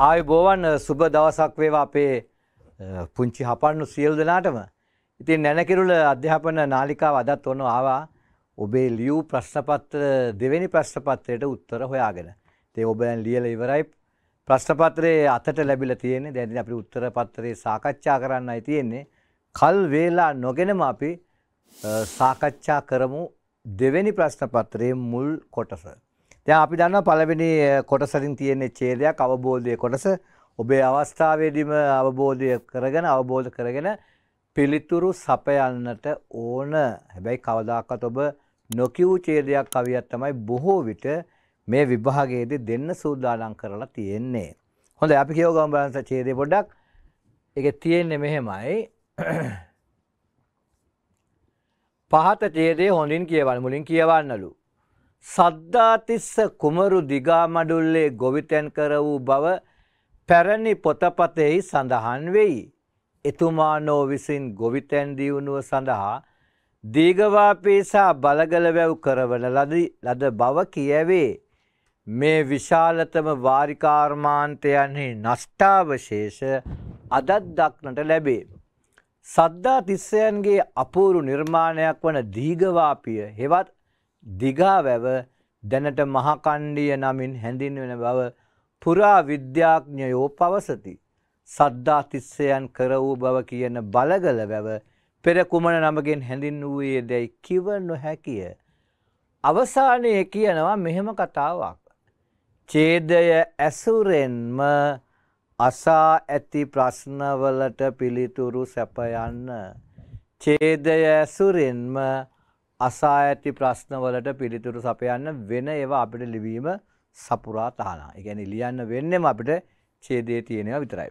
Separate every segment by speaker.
Speaker 1: ආයුබෝවන් සුබ දවසක් වේවා අපේ පුංචි හපන්නු සියලු දෙනාටම. ඉතින් නැනකිරුල අධ්‍යාපන නාලිකාව අදත් ඔන්න ආවා ඔබේ ලියූ ප්‍රශ්නපත්‍ර දෙවෙනි ප්‍රශ්නපත්‍රයට උත්තර හොයාගෙන. ඒ ඔබ දැන් ලියලා ඉවරයි. ප්‍රශ්නපත්‍රයේ අතට ලැබිලා තියෙන්නේ. දැන් අපි උත්තර පත්‍රයේ සාකච්ඡා කරන්නයි තියෙන්නේ. කල් වේලා නොගෙනම අපි සාකච්ඡා කරමු දෙවෙනි ප්‍රශ්නපත්‍රයේ මුල් කොටස. දැන් අපි දන්නවා පළවෙනි කොටසින් තියෙන ඡේදයක් අවබෝධයේ කොටස ඔබේ අවස්ථාවේදීම අවබෝධය කරගෙන අවබෝධ කරගෙන පිළිතුරු සපයන්නට ඕන. හැබැයි කවදාකවත් ඔබ නොකියූ ඡේදයක් කවියක් තමයි බොහෝ විට මේ විභාගයේදී දෙන්න සූදානම් කරලා තියෙන්නේ. හොඳයි අපි කියව ගමු බලන්න ඡේදය පොඩ්ඩක්. ඒකේ තියෙන්නේ මෙහෙමයි. පහත ඡේදය හොඳින් කියවන්න මුලින් කියවන්නලු. සද්ධාතිස්ස කුමරු දිගාමඩුල්ලේ ගොවිතැන් කර වූ බව පැරණි පොතපතෙහි සඳහන් වෙයි. එතුමානෝ විසින් ගොවිතැන් දියුණුව සඳහා දීගවාපේසා බලගල වැව් කරවන ලද බව කියවේ. මේ විශාලතම වාරිකාර්මාන්තයන්හි නෂ්ටාවශේෂ අදත් දක්නට ලැබේ. සද්ධා තිස්සයන්ගේ අපූරු නිර්මාණයක් වන දීගවාපිය හෙවත් දිගා වැව දැනට මහකණ්ඩිය නමින් හැඳින්වෙන බව පුරා විද්‍යාඥයෝ පවසති. සද්දා තිස්සයන් කර වූ බව කියන බලගල වැව පෙර කුමන නමගෙන් හැඳින් වූයේ දැයි කිව නොහැකිය. අවසානයේ කියනවා මෙහෙම කතාවක්. ඡේදය ඇසුරෙන්ම අසා ඇති ප්‍රශ්නවලට පිළිතුරු සැපයන්න. ඡේදය ඇසුරෙන්ම අසා ඇති ප්‍රශ්නවලට පිළිතුරු සපයන්න වෙන ඒවා අපිට ලිවීම සපුරා තහනා. ඒ කියන්නේ ලියන්න වෙන්නෙම අපිට ඡේදයේ තියෙනවා විතරයි.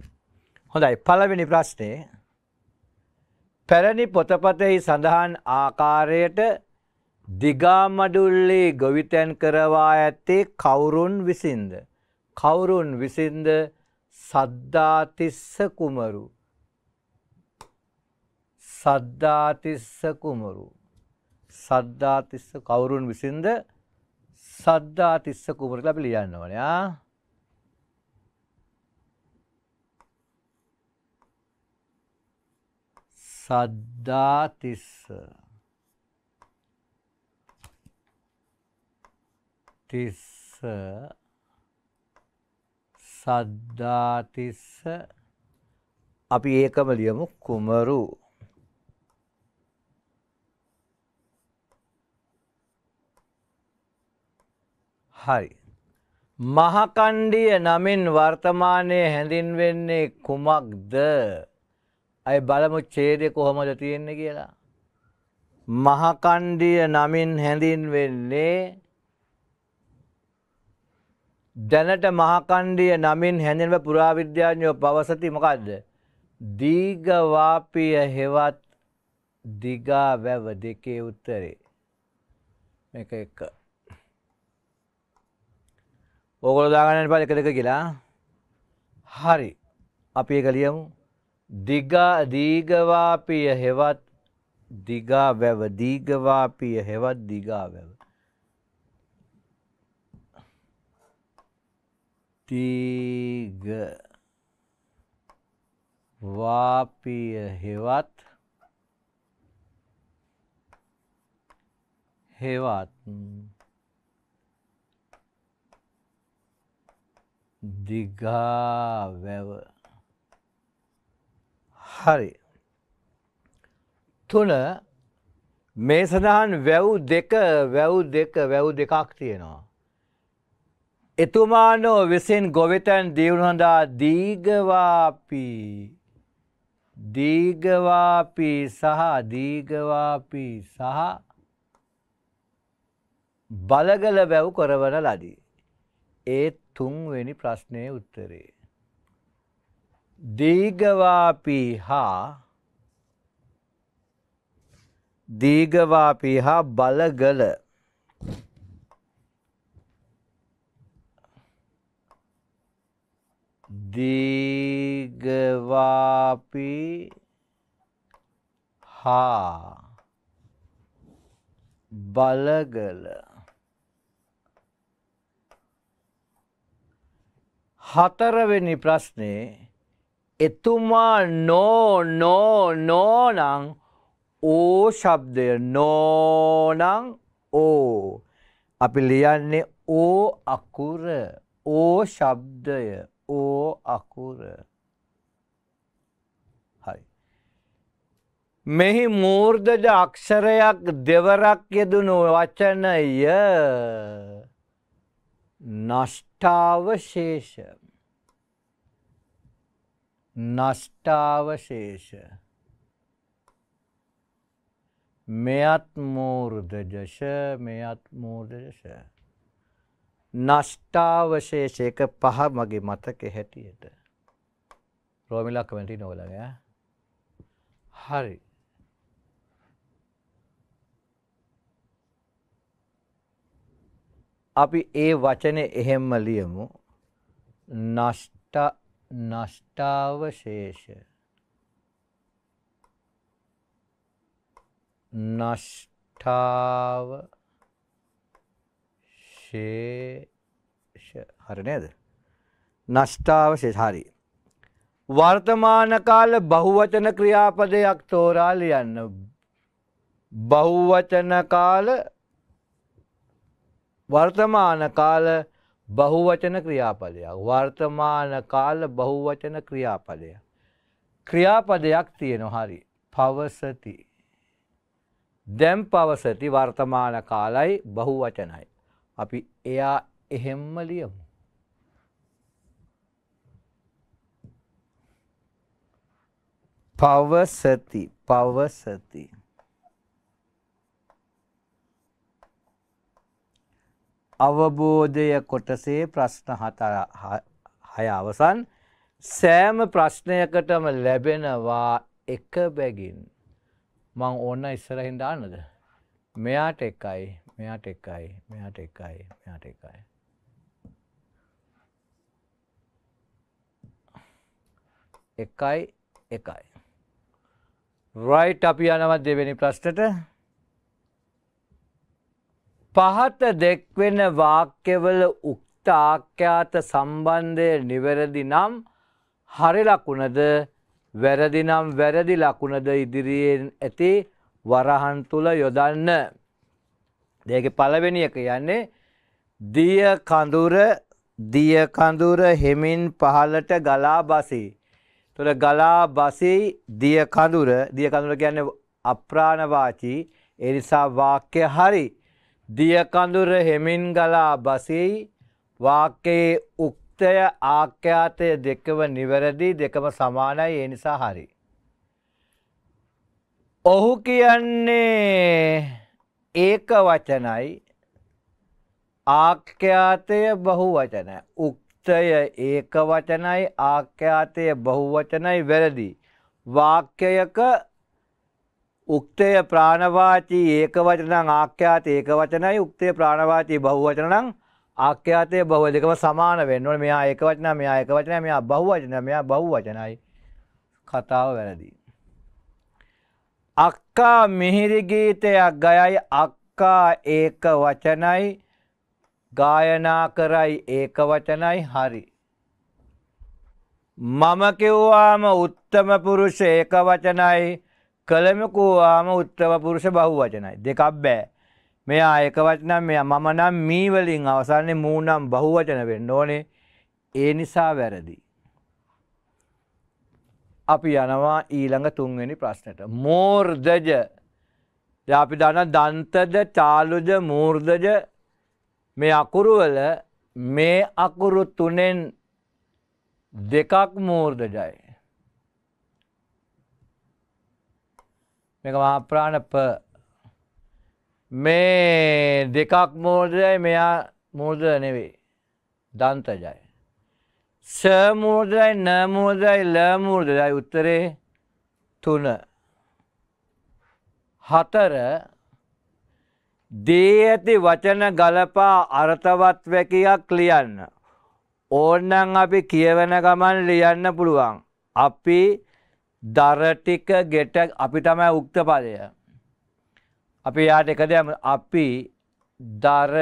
Speaker 1: හොඳයි පළවෙනි ප්‍රශ්නේ පැරණි පොතපතෙහි සඳහන් ආකාරයට දිගාමඩුල්ලේ ගොවිතැන් කරවා ඇත්තේ කවුරුන් විසින්ද. කවුරුන් විසින්ද සද්ධාතිස්ස කුමරු. සද්ධාතිස්ස කුමරු. සද්ධාතිස්ස කවුරුන් විසින්ද සද්ධාතිස්ස කුමරට අපි ලියන්න ඕනේ ආ? සද්ධාතිස්ස තිස්ස. සද්ධාතිස්ස අපි ඒකම ලියමු කුමරු. හරි. මහකණ්ඩිය නමින් වර්තමානය හැඳින්වෙන්නේ කුමක්ද අය බලමු ඡේදය කොහොමද තියෙන්නේ කියලා. මහකණ්ඩිය නමින් හැඳින්වෙන්නේ දැනට මහකණ්ඩිය නමින් හැඳින්ව පුරාවිද්‍යාඥයෝ පවසති මොකක්ද. දීගවාපිය හෙවත් දිගා වැව දෙකේ උත්තරේ. එක එක. ඕගොල්ලෝ දාගන්න එපා එක දෙක කියලා. හරි. අපි ඒක ලියමු. දිගා දීගවාපිය හෙවත් දිගා වැව දීගවාපිය හෙවත් දිගා වැව. දීග වාපිය හෙවත් හෙවත් දිගා වැව හරි තුන මේ සඳහන් වැව් දෙක වැව් දෙක වැව් දෙකක් තියෙනවා. එතුමානෝ විසින් ගොවිතැන් දියුණු හොඳා දීගවාපී දීගවාපී සහ දීගවාපී සහ බලගල වැව් කරවන ලදී. ඒත් තුන්වෙනි ප්‍රශ්නය උත්තරේ. දීගවාපී හා දීගවාපී හා බලගල දීගවාපී හා බලගල හතරවෙනි ප්‍රශ්නේ එතුමා නෝ නෝ නෝනං ඕ ශබ්දය? නෝනං ඕ. අපි ලියන්නේ ඕ අකුර ඕ ශබ්දය ඕ අකුර. හරි. මෙහි මූර්ධජ අක්ෂරයක් දෙවරක් යෙදුණු වචනය නෂ්ටාවශේෂ නෂ්ටාවශේෂ මෙයත් මූර්ධජශ මෙයත් මූර්ධජශ නෂ්ටාවශේෂයක පහ මගේ මතක හැටියට. රෝමිලක් වැටි නොවලග හරි. අපි ඒ වචන එහෙම්ම ලියමු. නෂ්ට නෂ්ටාවශේෂ. නෂ්ටාව ශේෂ හරි නේද? නෂ්ටාවශේෂ. හරි. වර්තමාන කාල බහුවචන ක්‍රියාපදයක් තෝරා ලියන්න. බහුවචන කාල වර්තමාන කාල බහුවචන ක්‍රියාපදයක්. වර්තමාන කාල බහුවචන ක්‍රියාපදය ක්‍රියාපදයක් තියෙන හරි. පවසති. දැම් පවසති වර්තමාන කාලයි බහුවචනයි. අපි එයා එහෙම්ම ලියමු. පවසති පවසති. අවබෝධය කොටසේ ප්‍රශ්න හය අවසන්. සෑම ප්‍රශ්නයකටම ලැබෙනවා එක බැගින්. මං ඕන්න ඉස්සරහින් දාන්නද? මෙයාට එකයි මෙයාට එකයි මෙයාට එකයි මෙයාට එකයි. එකයි එකයි. රයිට් අපි යනවත් දෙවෙනි ප්‍රශ්නට. පහත දෙක්වෙන වාක්‍යවල උක්තාක්‍යාත සම්බන්ධය නිවැරදි නම් හරි ලකුණද වැරදි නම් වැරදි ලකුණද ඉදිරියෙන් ඇති වරහන් තුළ යොදන්න. දෙක පලවෙනි එක යන්නේ දිය කඳුර දිය කඳුර හෙමින් පහලට ගලා බසී. තුළ ගලා බසී දිය කඳුර දිය කඳුර ගැන්න අප්‍රාණවාචී එනිසා වාක්‍ය හරි දියකඳුර හෙමින් ගලා බසෙයි. වාක්‍යයේ උක්තය ආක්‍යාතය දෙකව නිවැරදි දෙකම සමානයි. ඒ නිසා හරි. ඔහු කියන්නේ ඒක වචනයි. ආක්‍යාතය බහු වචන උක්තය ඒක වචනයි. ආක්‍යාතය බහු වචනයි. වැරදි. වාක්‍යයක උක්තය ප්‍රාණවාචී ඒක වචනං ආක්‍යාත ඒක වචනයි උක්තය ප්‍රාණවාචී බහුවචනං ආක්‍යාතය බහුව දෙකම සමාන වෙන්න ඕනේ. මෙයා ඒක වචන මෙයා ඒක වචන මෙයා බහුවචන මෙයා බහුවචනයි. කතාව වැරදි. අක්කා මිහිරි ගීතයක් ගයයි අක්කා ඒක වචනයි ගායනා කරයි ඒක වචනයි හරි. මම කිව්වාම උත්තම පුරුෂ ඒක වචනයි කළමකුවාම උත්තව පුරුෂ බහු වචනයි දෙකක් බෑ මෙයා එක වචනම් මෙයා මම නම් මීවලින් අවසන්නේ මූනම් බහුවචන වෙන්න ඕනේ ඒ නිසා වැරදි. අපි යනවා ඊළඟ තුන්වෙනි ප්‍රශ්නයට. මෝර්ධජ අපි දන්න දන්තද චාලුජ මූර්ධජ මේ අකුරුවල මේ අකුරු තුනෙන් දෙකක් මූර්ධජයි. මේක මහාප්‍රාණ ප මේ දෙකක් මූර්ධයයි මෙයා මූර්ධ නෙවෙයි. දන්තජයි. ස මූර්ධයයි න මූර්ධයයි ල මූර්ධයයි උත්තරේ තුන. හතර. දී ඇති වචන ගලපා අර්ථවත් වැකියක් ලියන්න. ඕන්නන් අපි කියවන ගමන් ලියන්න පුළුවන්. අපි දරටික ගෙට අපි තමයි උක්ත පදය. අපි යාට එක දෙයම අපි දර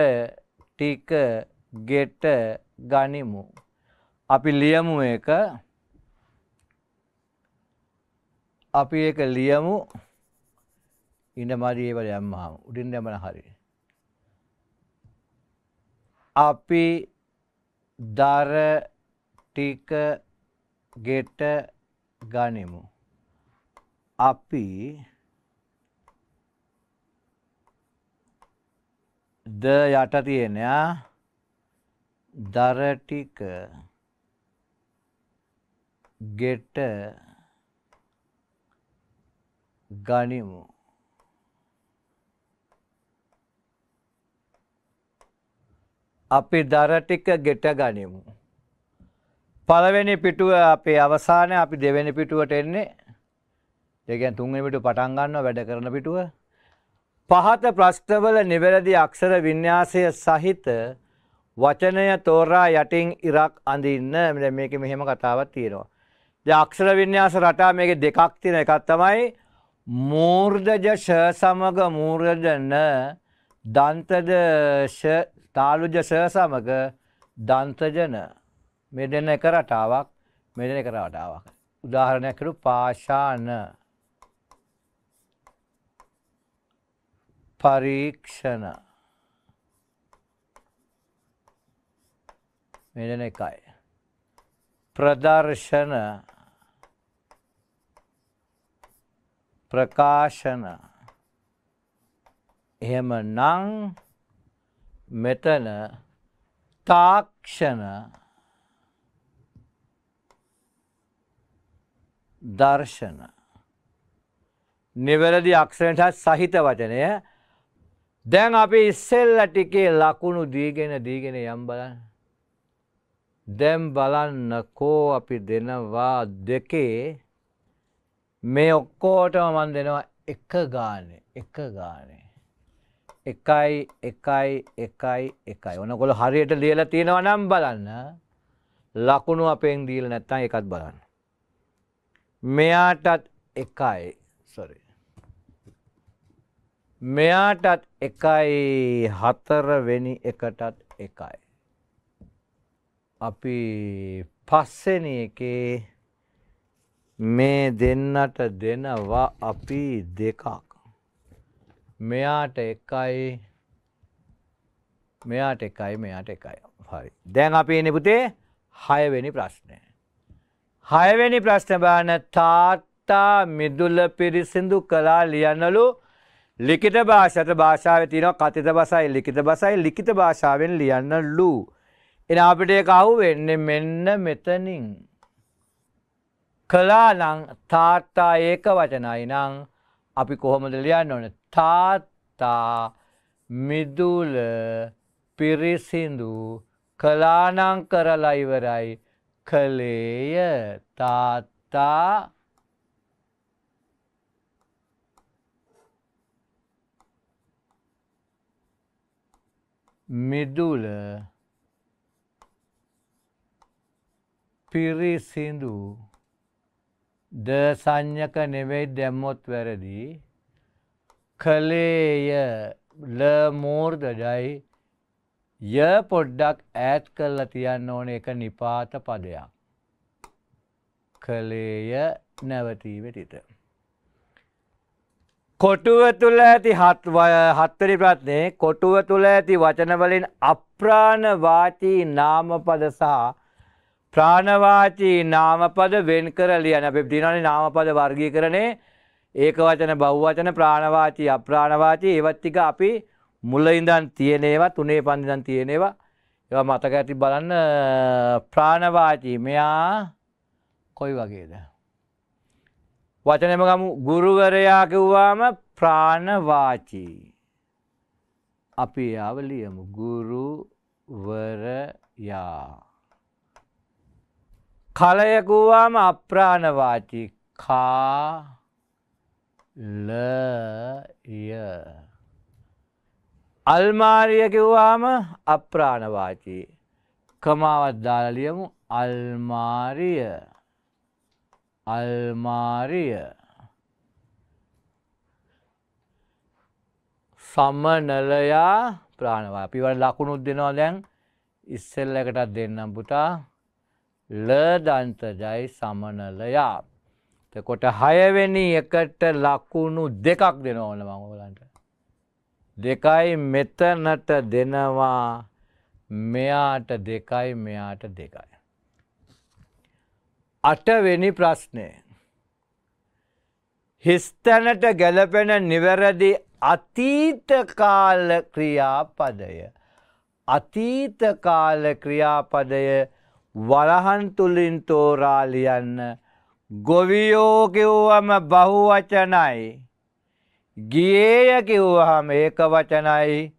Speaker 1: ටික ගෙට ගනිමු. අපි ලියමු එක අපි ඒක ලියමු ඉන්න මරියවල යම්මාම උඩින් දැමන හරි. අපි දර ටික ගෙට ගනිමු. අපි ද යට තියෙන දර ටික ගෙට ගනිමු. අපි දර ටික ගෙට ගනිමු. පළවෙනි පිටුව අපේ අවසානය අපි දෙවෙනි පිටුවට එන්නේ. ඒ කියන්නේ තුන්වෙනි පිටුව පටන් ගන්නවා වැඩ කරන පිටුව. පහත ප්‍රශ්නවල නිවැරදි අක්ෂර වින්‍යාසය සහිත වචනය තෝරා යටින් ඉරක් අඳින්න මේක මෙහෙම කතාවක් තියෙනවා. ද අක්ෂර වින්‍යාස රටා මේක දෙකක් තියෙන එකක් තමයි මූර්ධජ ශ සමග මූර්ධන දන්තද තාලුජ ශ සමග දන්තජන මේ දෙන්න එක රටාවක් මේ දෙන එක රටාවක්. උදාහරණයක් කරු පාශාන පරීක්ෂණ. මෙදන එකයි. ප්‍රදර්ශන. ප්‍රකාශන. එහෙම නං මෙතන තාක්ෂණ. දර්ශන නිවැරදි අක්ෂරට සහිත වචනය දැන් අපි ඉස්සෙල්ල ටිකේ ලකුණු දීගෙන දීගෙන යම් බලන්න. දැම් බලන්නකෝ අපි දෙනවා දෙකේ මේ ඔක්කෝටම මන් දෙනවා එක ගානේ එක ගානේ. එකයි එකයි එකයි එකයි ඕනකොළ හරියට ලියල තියෙනව නම් බලන්න ලකුණු අපෙන් දීල නැත්තං එකත් බලන්න. මෙයාටත් එකයි සොරේ. මෙයාටත් එකයි හතරවෙනි එකටත් එකයි. අපි පස්සෙන එකේ මේ දෙන්නට දෙනවා අපි දෙකක්. මෙයාට එකයි මෙයාට එකයි මෙයාට එකයි හරි. දැන් අපි එනපුතේ හයවෙනි ප්‍රශ්නය. හයවෙනි ප්‍රශ්න බාන තාත්තා මිදුල පිරිසිදු කලා ලියන්නලු ලිකිට භාෂත භාෂාව තියන කතිත බසයි ලිකිත බසයි ලිකිත භාෂාවෙන් ලියන්න ලූ. එන අපිට කවු වෙන්න මෙන්න මෙතනින්. කලා නං තාත්තා ඒක වචනයි නං අපි කොහොමද ලියන්න ඕන තාත්තා මිදුල පිරිසිදු කලානං කරලා ඉවරයි කළේය තාත්තා. මිදුල. පිරිසිදු. ද සංඥක නෙවෙයි දැම්මොත් වැරදි. කළේය ල මූර්ධජයි ය පොඩ්ඩක් ඈත් කරලා තියන්න ඕන එක නිපාත පදයක්. කළේය නැවතීවෙටිට. කොටුව තුළ ඇති හත්වරි ප්‍රත්නය කොටුව තුළ ඇති වචනවලින් අප්‍රාණවාචී නාමපද සහ ප්‍රාණවාචී නාමපද වෙන් කර ලියන අප දිනනි නාමපද වර්ගී කරනේ ඒක වචන බව්වචන ප්‍රාණවාචී අප්‍රාණවාචී ඒවත්තික අපි මුල්ල ඉඳන් තියනේවා තුනේ පන්දිදන් තියෙනවා ඒවා මතක ඇති බලන්න ප්‍රාණවාචී මෙයා කොයි වගේද. වචනම ගමු ගුරුවරයා කිව්වාම ප්‍රාණවාචී. අපි යාවලියමු ගුරුවරයා. කලයකුවාම අප්‍රාණවාචි කාලය අල්මාරිය කිව්වාම අප්‍රාණවාචී. කමාවත් දාලලියමු අල්මාරිය. අල්මාරිය. සම්මනලයා ප්‍රාණවා අපිවට ලකුණුත් දෙනවා දැන්. ඉස්සෙල්ල එකටත් දෙන්නම් පුතා. ලදන්තජයි සමනලයා. තකොට හයවෙනි එකට ලකුණු දෙකක් දෙන ඕන මංගලන්ට. දෙකයි මෙතනට දෙනවා මෙයාට දෙකයි මෙයාට දෙකයි. අටවෙනි ප්‍රශ්නය. හිස්තැනට ගැලපෙන නිවැරදි අතීතකාල ක්‍රියාපදය. අතීතකාල ක්‍රියාපදය වරහන් තුළින් තෝරාලියන්න ගොවියෝකිව්වම බහුවචනයි. ගියේය කිව්වහම ඒක වචනයි.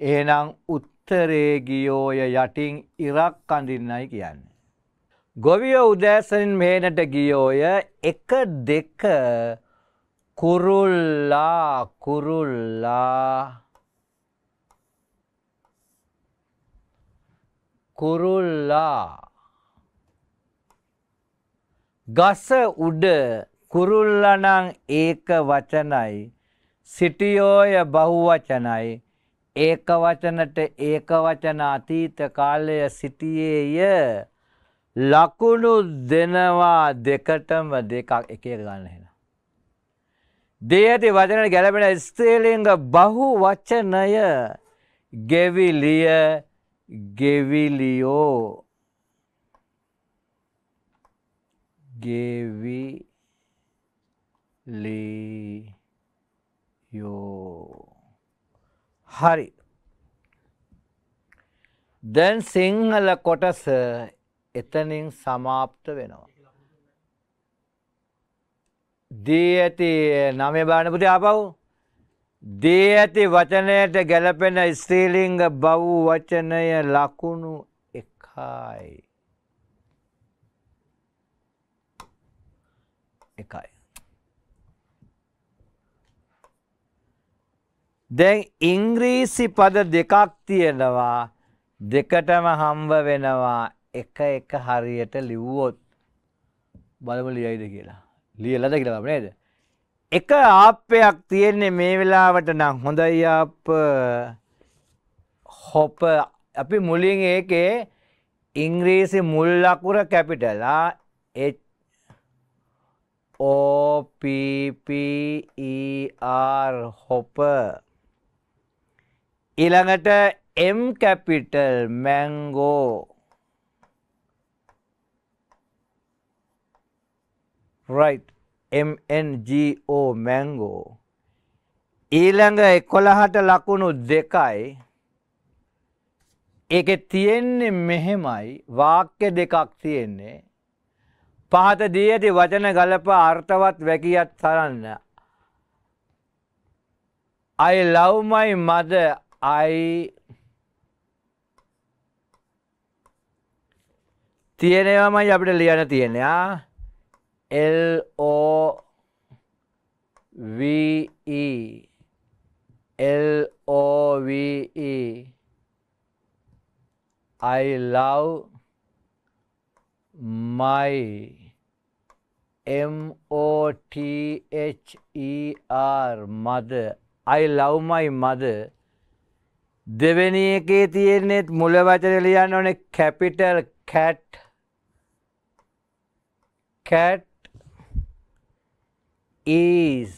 Speaker 1: එනම් උත්තරේ ගියෝය යටින් ඉරක් කඳින්නයි කියන්න. ගොවියෝ උදෑසනින් මේනට ගියෝය එක දෙක කුරුල්ලා කුරුල්ලා. කුරුල්ලා. ගස උඩ කුරුල්ලනං ඒක වචනයි. සිටියෝය බහුවචනයි. ඒක වචනට ඒක වචන අතීත කාලය සිටියේය. ලකුණු දෙනවා දෙකටම දෙකක් එක ගන්න හෙන. දේ ඇති වචනට ගැලපෙන ස්ත්‍රේලිංග බහු වචනය ගෙවිලිය. ගෙවිලියෝ. ගෙවිලියෝ හරි දැන් සිංහල කොටස එතනින් සමාප්ත වෙනවා. දී ඇති නමේ බානපුති ආපව් දී ඇති වචනයට ගැලපෙන ස්ත්‍රීලිංග බව් වචනය ලකුණු එකයි. එකයි. දැන් ඉංග්‍රීසි පද දෙකක් තියෙනවා. දෙකටම හම්බ වෙනවා. එක එක හරියට ලිව්වොත් බලම ලියයිද කියලා. ලියලද කියලා නේද? එක ආප්පයක් තියෙන්නේ මේ වෙලාවට නම්. හොඳයි අප හොප. අපි මුලින් ඒකේ ඉංග්‍රීසි මුල් ලකුර කැපිටලා OPPER හොප. ඊළඟට M capital mango right. MNGO mango ඊළඟ එකොළහට ලකුණු දෙකයි. ඒක තියෙන්නේ මෙහෙමයි. වාක්‍ය දෙකක් තියෙන්නේ. පහත දී ඇති වචන ගලප අර්ථවත් වැකියත් තරන්න. I love my mother. I තියෙනවමයි අපිට ලියන්න තියෙන්නේ ආ? L O V E. L O V E. I love my M O T H E R mother. I love my mother. දෙවෙනි එකේ තියෙන්නේත් මුල වචන ලියන්න ඕනේ capital cat. Cat is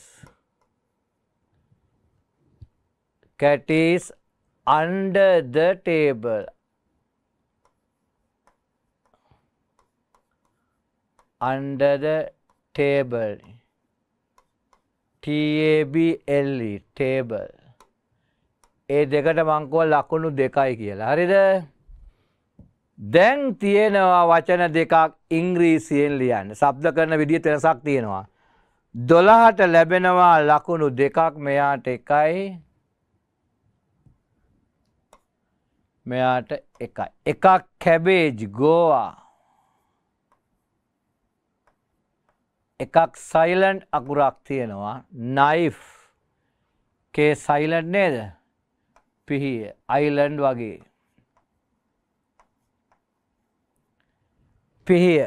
Speaker 1: cat is under the table. Under the table. T A B L E table. ඒ දෙකට මංකුව ලකුණු දෙකයි කියලා. හරිද? දැන් තියෙනවා වචන දෙකක් ඉංග්‍රීසියෙන් ලියන්න. ශබ්ද කරන විදිහ වෙනසක් තියෙනවා. දොළහට ලැබෙනවා ලකුණු දෙකක් මෙයාට එකයි. මෙයාට එකයි. එකක් කැබේජ් ගෝවා. එකක් සයිලන්් අකුරක් තියෙනවා. නයිෆ්. කේ සයිලන්් නේද? පිහිය අයිලන්ඩ් වගේ. පිහිය.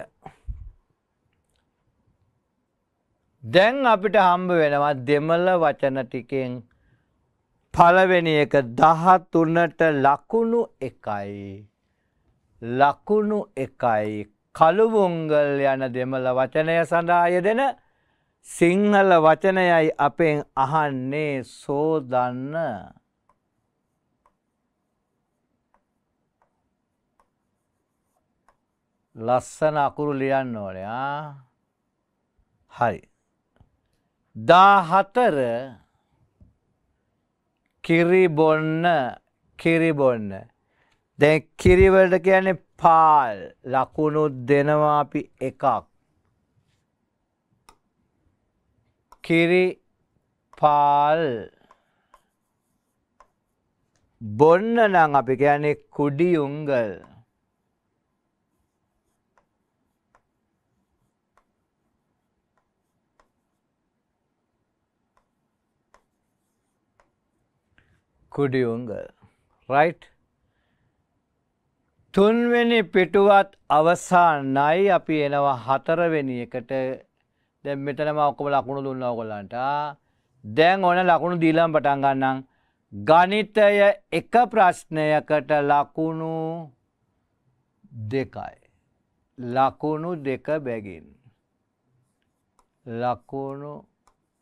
Speaker 1: දැන් අපිට හම්බ වෙනවා දෙමළ වචන ටිකෙන් පළවෙනි එක දහතුනට ලකුණු එකයි. ලකුණු එකයි. කළුවුංගල් යන දෙමළ වචනය සඳහා යෙදෙන සිංහල වචනයයි අපෙන් අහන්නේ සෝදන්න. ලස්සන අකුරු ලියන්න ඕනයා හරි. දා හතර කිරිබොන්න. කිරිබොන්න දැ කිරිවලට කියන්නේ පාල්. ලකුණු දෙනවා අපි එකක්. කිරි පාල් බොන්න නං අපි කියන්නේ කුඩියුංගල් කුඩියුංගල් රයිට් තුන්වෙනි පිටුවත් අවසානයි අපි එනවා හතරවෙනි එකට දැන් මෙතනම ඔක්කොම ලකුණු දුන්නා ඔයගොල්ලන්ට. දැන් ඕන ලකුණු දීලාම පටන් ගන්නම්. ගණිතය එක ප්‍රශ්නයකට ලකුණු දෙකයි. ලකුණු දෙක බැගින්. ලකුණු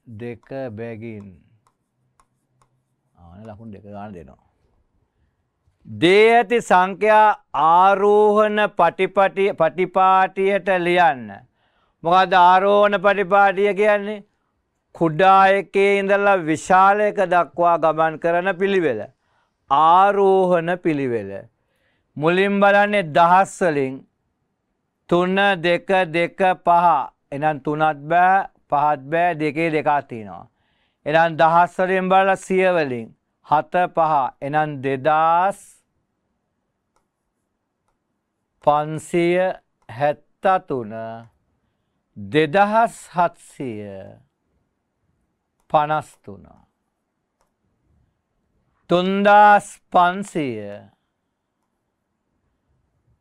Speaker 1: දෙක බැගින්. ආන ලකුණු දෙක ගන්න දෙනවා. දේ ඇති සංඛ්‍යා ආරෝහණ පටිපටි පටිපාටියට ලියන්න. මොකද ආරෝහණ පටිපාටිය කියන්නේ කුඩා එකේ ඉඳලා විශාල එක දක්වා ගමන් කරන පිළිවෙල. ආරෝහණ පිළිවෙල. මුලින් බලන්නේ දහස් වලින් තුන දෙක දෙක පහ එනම් තුනත් බෑ පහත් බෑ දෙකේ දෙකක් තියෙනවා. එනම් දහස් වලින් බලලා සිය වලින් හත පහ එනම් දෙදස් පන්සිය හැත්තතුන දෙදහස් හත්සිය පනස්තුන. තුන්දාස් පන්සිය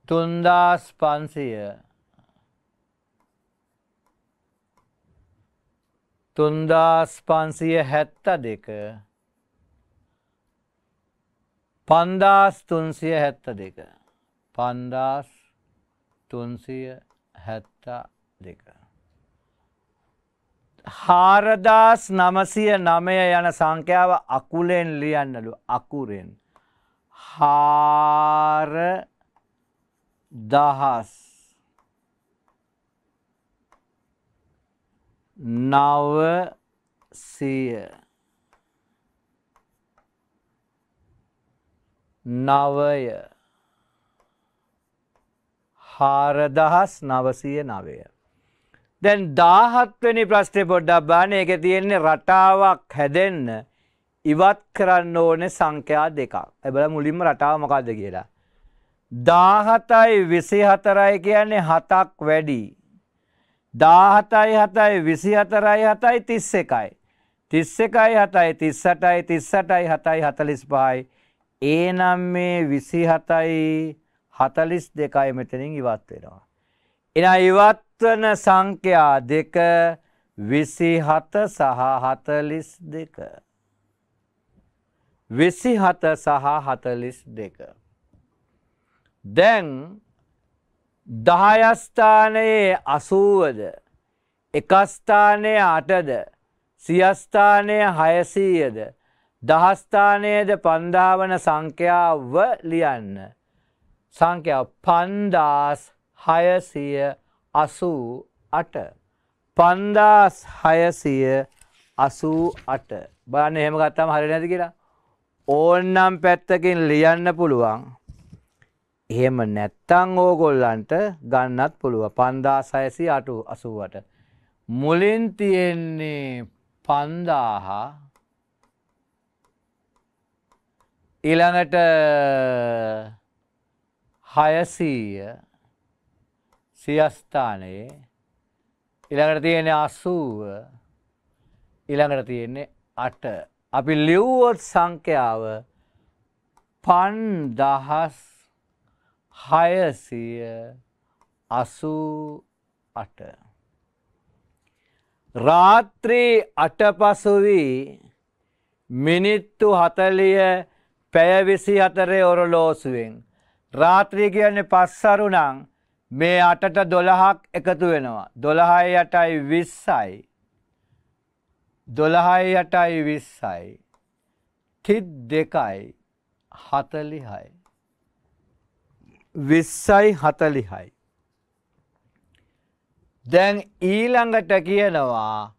Speaker 1: තුන්දාස් පන්සිය තුන්දාස් පන්සිය හැත්ත දෙක පන්දාස් තුන්සිය හැත්ත දෙක පන්දාස් තුන්සිය හැත්තා දෙක. හාරදාස් නමසිය නමය යන සංඛ්‍යාව අකුලෙන් ලියන්නලු අකුරෙන්. හාර දහස් නවසිය නවය හාරදහස් නවසය නවය. දැන් දාහත්වනි ප්‍රශ්නය පොඩ්ඩක් බාන එක තියෙන්නේ රටාවක් හැදෙන්න ඉවත් කරන්න ඕන සංඛ්‍යා දෙකක් ඇබල මුලින්ම රටාව මොකක්ද කියලා. දාහතයි විසි හතරයි කියන්නේ හතක් වැඩි. දාහතයි හතයි විසි හතරයි හතයි තිස්ස එකයි. තිස්ස එකයි හතයි තිස්සටයි තිස්සටයි හතයි හතලිස් පායි ඒ නම් මේ විසි හතයි හතලිස් දෙකයි මෙතනින් ඉවත් වෙනවා. එන ඉවත්වන සංඛ්‍යා දෙක විසි හත සහ හතලිස් දෙක. විසි හත සහ හතලිස් දෙක. දැන් දහයස්ථානයේ අසූවද එකස්ථානය අටද සියස්ථානය හයසීයද දහස්ථානයද පන්දාවන සංඛ්‍යාව ලියන්න. සංඛ්‍යාව පන්දාස් හයසිය අසූ අට. පන්දාස් හයසිය අසූ අට. බාන්න එහෙම ගත්තම හරි නැති කියලා. ඕන්නම් පැත්තකින් ලියන්න පුළුවන්. එහෙම නැත්තං ඕගොල්ලන්ට ගන්නත් පුළුව පන්දා සයසි අටු අසුවට. මුලින් තියෙන්නේ පන්දාහා ඊළඟට හයසීය සියස්ථානයේ. ඉළඟට තියෙන්නේ අස්සූව ඉළඟට තියෙන්නේ අට. අපි ලිව්වොත් සංඛ්‍යාව පන් දහස් හයසිය අසූ අට. රාත්‍රී අට පසුවී මිනිත්තු හතලිය පැය විසි අතරේ ඔරලෝසුවෙන්. රාත්‍රී කියන්නේ පස්සරුණං මේ අටට දොළහක් එකතු වෙනවා. දොළහයි යටයි විස්සයි. දොළහයි යටයි විස්සයි. තිත් දෙකයි හතලිහයි. විස්සයි හතලිහයි. දැන් ඊළඟට කියනවා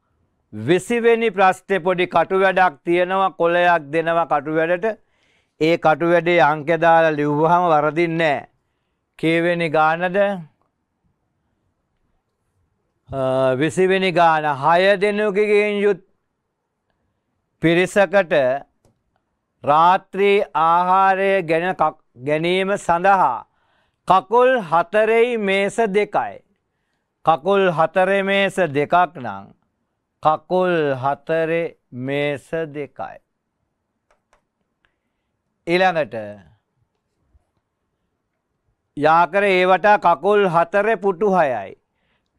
Speaker 1: විසිවෙනි ප්‍රශ්ටය පොඩි කටු වැඩක් තියෙනවා කොලයක් දෙනවා කටු වැඩට ඒ කටු වැඩේ අංකදාල ලිව්වහම වරදින්නේ කේවෙනි ගානද විසිවෙනි ගාන හය දෙනුකගෙන් යුත් පිරිසකට රාත්‍රී ආහාරය ගැන ගැනීම සඳහා කකුල් හතරෙයි මේස දෙකයි. කකුල් හතරෙ මේස දෙකක් නං කකුල් හතරෙ මේස දෙකයි. ඊළඟට යාකර ඒවට කකුල් හතරෙ පුටු හයයි.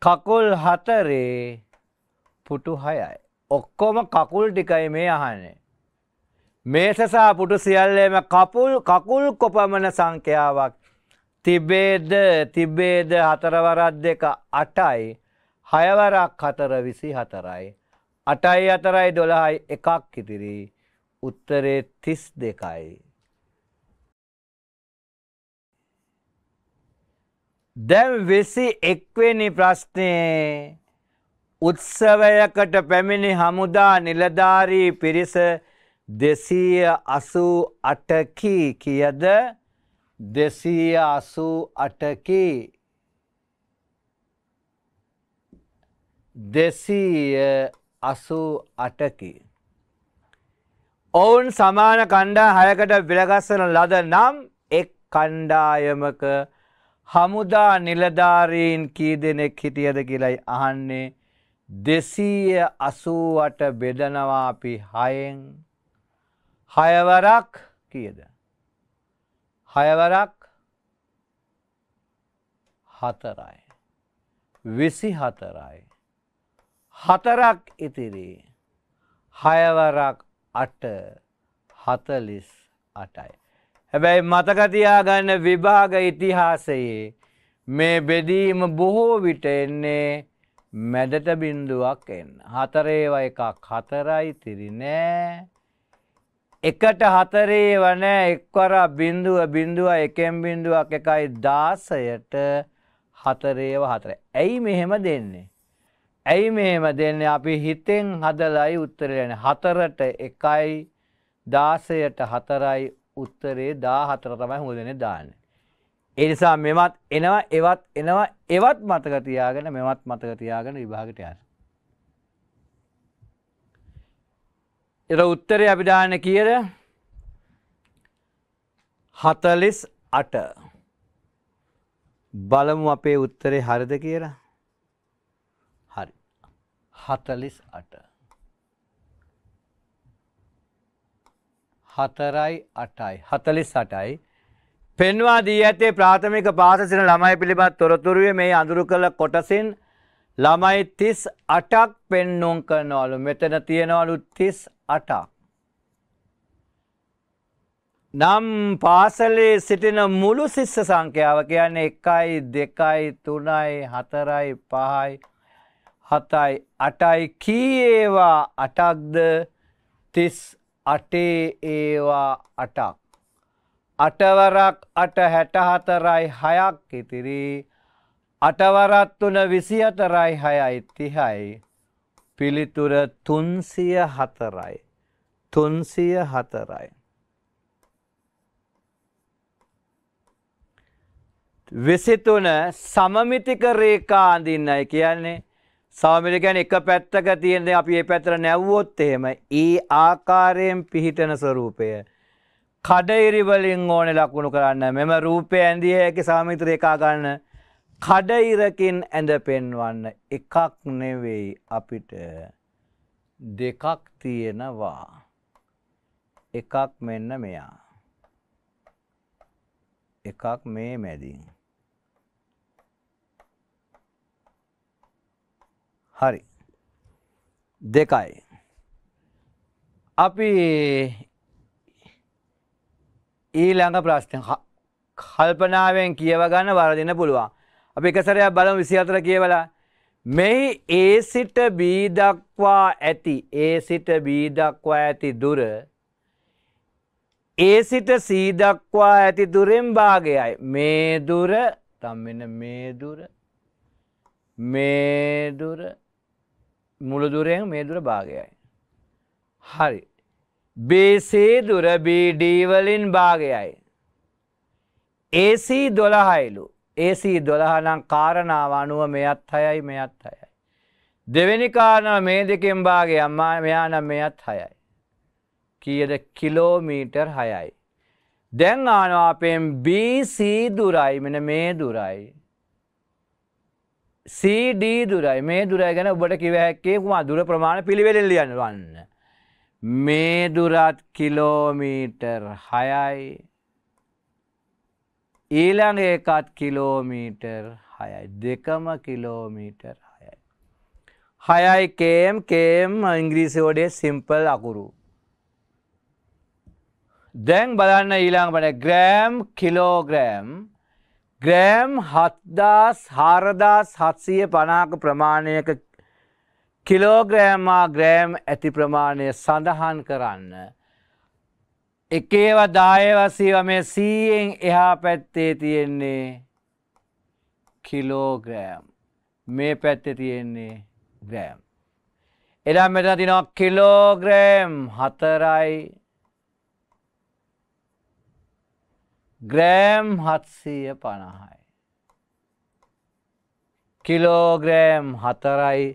Speaker 1: කකුල් හතරේ පුටු හයයි. ඔක්කොම කකුල් ටිකයි මේ අහන්නේ. මේසසා පුටු සියල්ලේම කපුල් කකුල් කොපමණ සංඛ්‍යාවක් තිබේද තිබේද හතරවරත් දෙක අටයි හයවරක් හතර විසි හතරයි. අටයි අතරයි දොළහයි එකක් ඉතිරි උත්තරේ තිස් දෙකයි. දැම් වෙසි එක්වෙනි ප්‍රශ්නය. උත්සවයකට පැමිණි හමුදා නිලධාරී පිරිස දෙසීය අසූ අටකි කියද? දෙසීය අසූ අටකි දෙසීය අසූ අටකි. ඔවුන් සමාන කණ්ඩා හයකට විලගස්සන ලද නම් එක් කණ්ඩායමක හමුදා නිලධාරීන් කී දෙනෙක් හිටියද කියලයි අහන්නේ දෙසීය අසූවට බෙදනවා අපි හයෙන් හයවරක් කියද. හයවරක් හතරයි. විසි හතරයි. හතරක් ඉතිරී. හයවරක් අට හතලිස් අටයි. හැබැයි මතකතියාගන්න විභාග ඉතිහාසයේ මේ බෙදීම බොහෝ විට එන්නේ මැදට බින්දුවක් එන්න. හතරේව එකක් හතරයි තිරිනෑ. එකට හතරේ වන එක්වර බින්දුව බින්දුව එකෙන් බින්දුවක් එකයි දාසයට හතරේව හතර. ඇයි මෙහෙම දෙන්නේ. ඇයි මෙහෙම දෙන්න අපි හිතෙන් හදලයි උත්තරයන හතරට එකයි දාසයට හතරයි උත්තරේ 14 තමයි හුඟ දෙනේ දාන්නේ. ඒ නිසා මෙමත් එනවා එවත් එනවා එවත් මතක තියාගෙන මෙමත් මතක තියාගෙන විභාගෙට යන්න. එතකොට උත්තරේ අපි දාන්නේ කීයද? 48. බලමු අපේ උත්තරේ හරිද කියලා. හරි. 48. හතරයි අටයි හතලිස් අටයි. පෙන්වා දී ඇතේ ප්‍රාථමික පාසසින ළමයි පිළිබත් තොරතුරුවේ මේ අඳුරු කළ කොටසින් ළමයි තිස් අටක් පෙන්නුම් කරනවලු මෙතන තියෙනවලු තිස් අටක්. නම් පාසලේ සිටින මුළු සිස්ස සංඛ්‍යාව කියන්නේ එකයි දෙකයි තුනයි හතරයි පහයි හතයි අටයි කී ඒවා අටක්ද තිස් අටේ ඒවා අටක්. අටවරක් අට හැටහතරයි හයක් ඉතිරි අටවරත් වන විසි අතරයි හයයි තිහයි පිළිතුර තුන්සිය හතරයි තුන්සිය හතරයි. විසිතුන සමමිතික රේකා අඳින්නයි කියන්නේ සාමිල ගැන එක පැත්තක තියෙන අපි ඒ පැතර නැව්වොත් එහෙම ඒ ආකාරයෙන් පිහිටන ස්වරූපය. කඩයිරිවලින් ඕන ලකුණු කරන්න මෙම රූපය ඇන්දිය හැකි සාමිත්‍ර එකා ගන්න කඩයිරකින් ඇඳ පෙන්වන්න එකක් නෙවෙයි අපිට. දෙකක් තියෙනවා. එකක් මෙන්න මෙයා. එකක් මේ මැදින්. හරි දෙකයි අපි ඊළඟ ප්‍රශ්න කල්පනාවෙන් කියව ගන්න වරදින පුළුවන් අපි එකසරයක් බලමු 24 කියවලා. මෙහි A සිට B දක්වා ඇති A සිට B දක්වා ඇති දුර A සිට C දක්වා ඇති දුරෙන් භාගයයි. මේ දුර තම්වෙන මේ දුර මේ දුර මුළු දුරෙන් මේ දුර භාගයයි. හරි. බේසේ දුර BD වලින් භාගයයි. AC දොළහයිලු AC දොළහනම් කාරණාව අනුව මෙයත් හයයි මෙයත් හයයි. දෙවෙනි කාරණාව මේ දෙකෙන් භාගය අම්මා මෙයා නම් මෙයත් හයයි. කීයද කිලෝමීටර් හයයි. දැන් ආනවා අපෙන් BC දුරයි මෙන්න මේ දුරයි. CD දුරයි මේ දුරයි ගැන ඔබට කිව හැක්කේ කුමා දුර ප්‍රමාණ පිළිවෙලින් ලියන්න වන්න. මේ දුරත් කිලෝමීටර් හයයි ඊළඟ එකත් කිලෝමීටර් හයයි දෙකම කිලෝමීටර් හයයි. හයයි කේම් කේම් ඉංග්‍රීසිෝඩේ සිම්පල් අකුරු. දැන් බලන්න ඊළඟ බට ග්‍රෑම් කිලෝග්‍රෑම් ග්‍රෑම් හත්දාස් හාරදාස් හත්සිය පනාක ප්‍රමාණයක කිලෝග්‍රෑමා ග්‍රෑම් ඇති ප්‍රමාණය සඳහන් කරන්න. එකේව දායවසීව මේ සීයෙන් එහා පැත්තේ තියෙන්නේ කිලෝග්‍රෑම් මේ පැත්තේ තියෙන්නේ ග්‍රෑම්. එදා මෙත තිනවා කිලෝග්‍රෑම් හතරයි ග්‍රෑම් හත්සීය පණහයි. කිලෝග්‍රෑම් හතරයි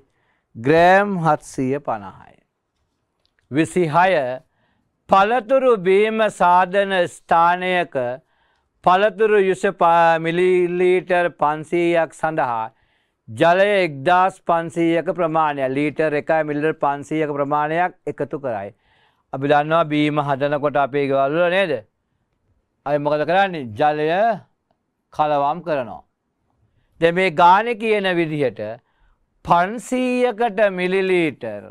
Speaker 1: ග්‍රෑම් හත්සීය පණහයි. විසිහය පළතුරු බීම සාධන ස්ථානයක පළතුරු යුෂ මිලිලීටර් පන්සීයක් සඳහා ජලය එක්දස් පන්සීයක ප්‍රමාණය ලීටර් එකයි මිල්ලර් පන්සීයක ප්‍රමාණයක් එකතු කරයි. අපි දන්නවා බීම හදනකොට අපේ ගවල්ල නේද. අය මොකද කරන්නේ ජලය කලවම් කරනවා. දෙ මේ ගාන කියන විදිහට පන්සීයකට මිලිලීටර්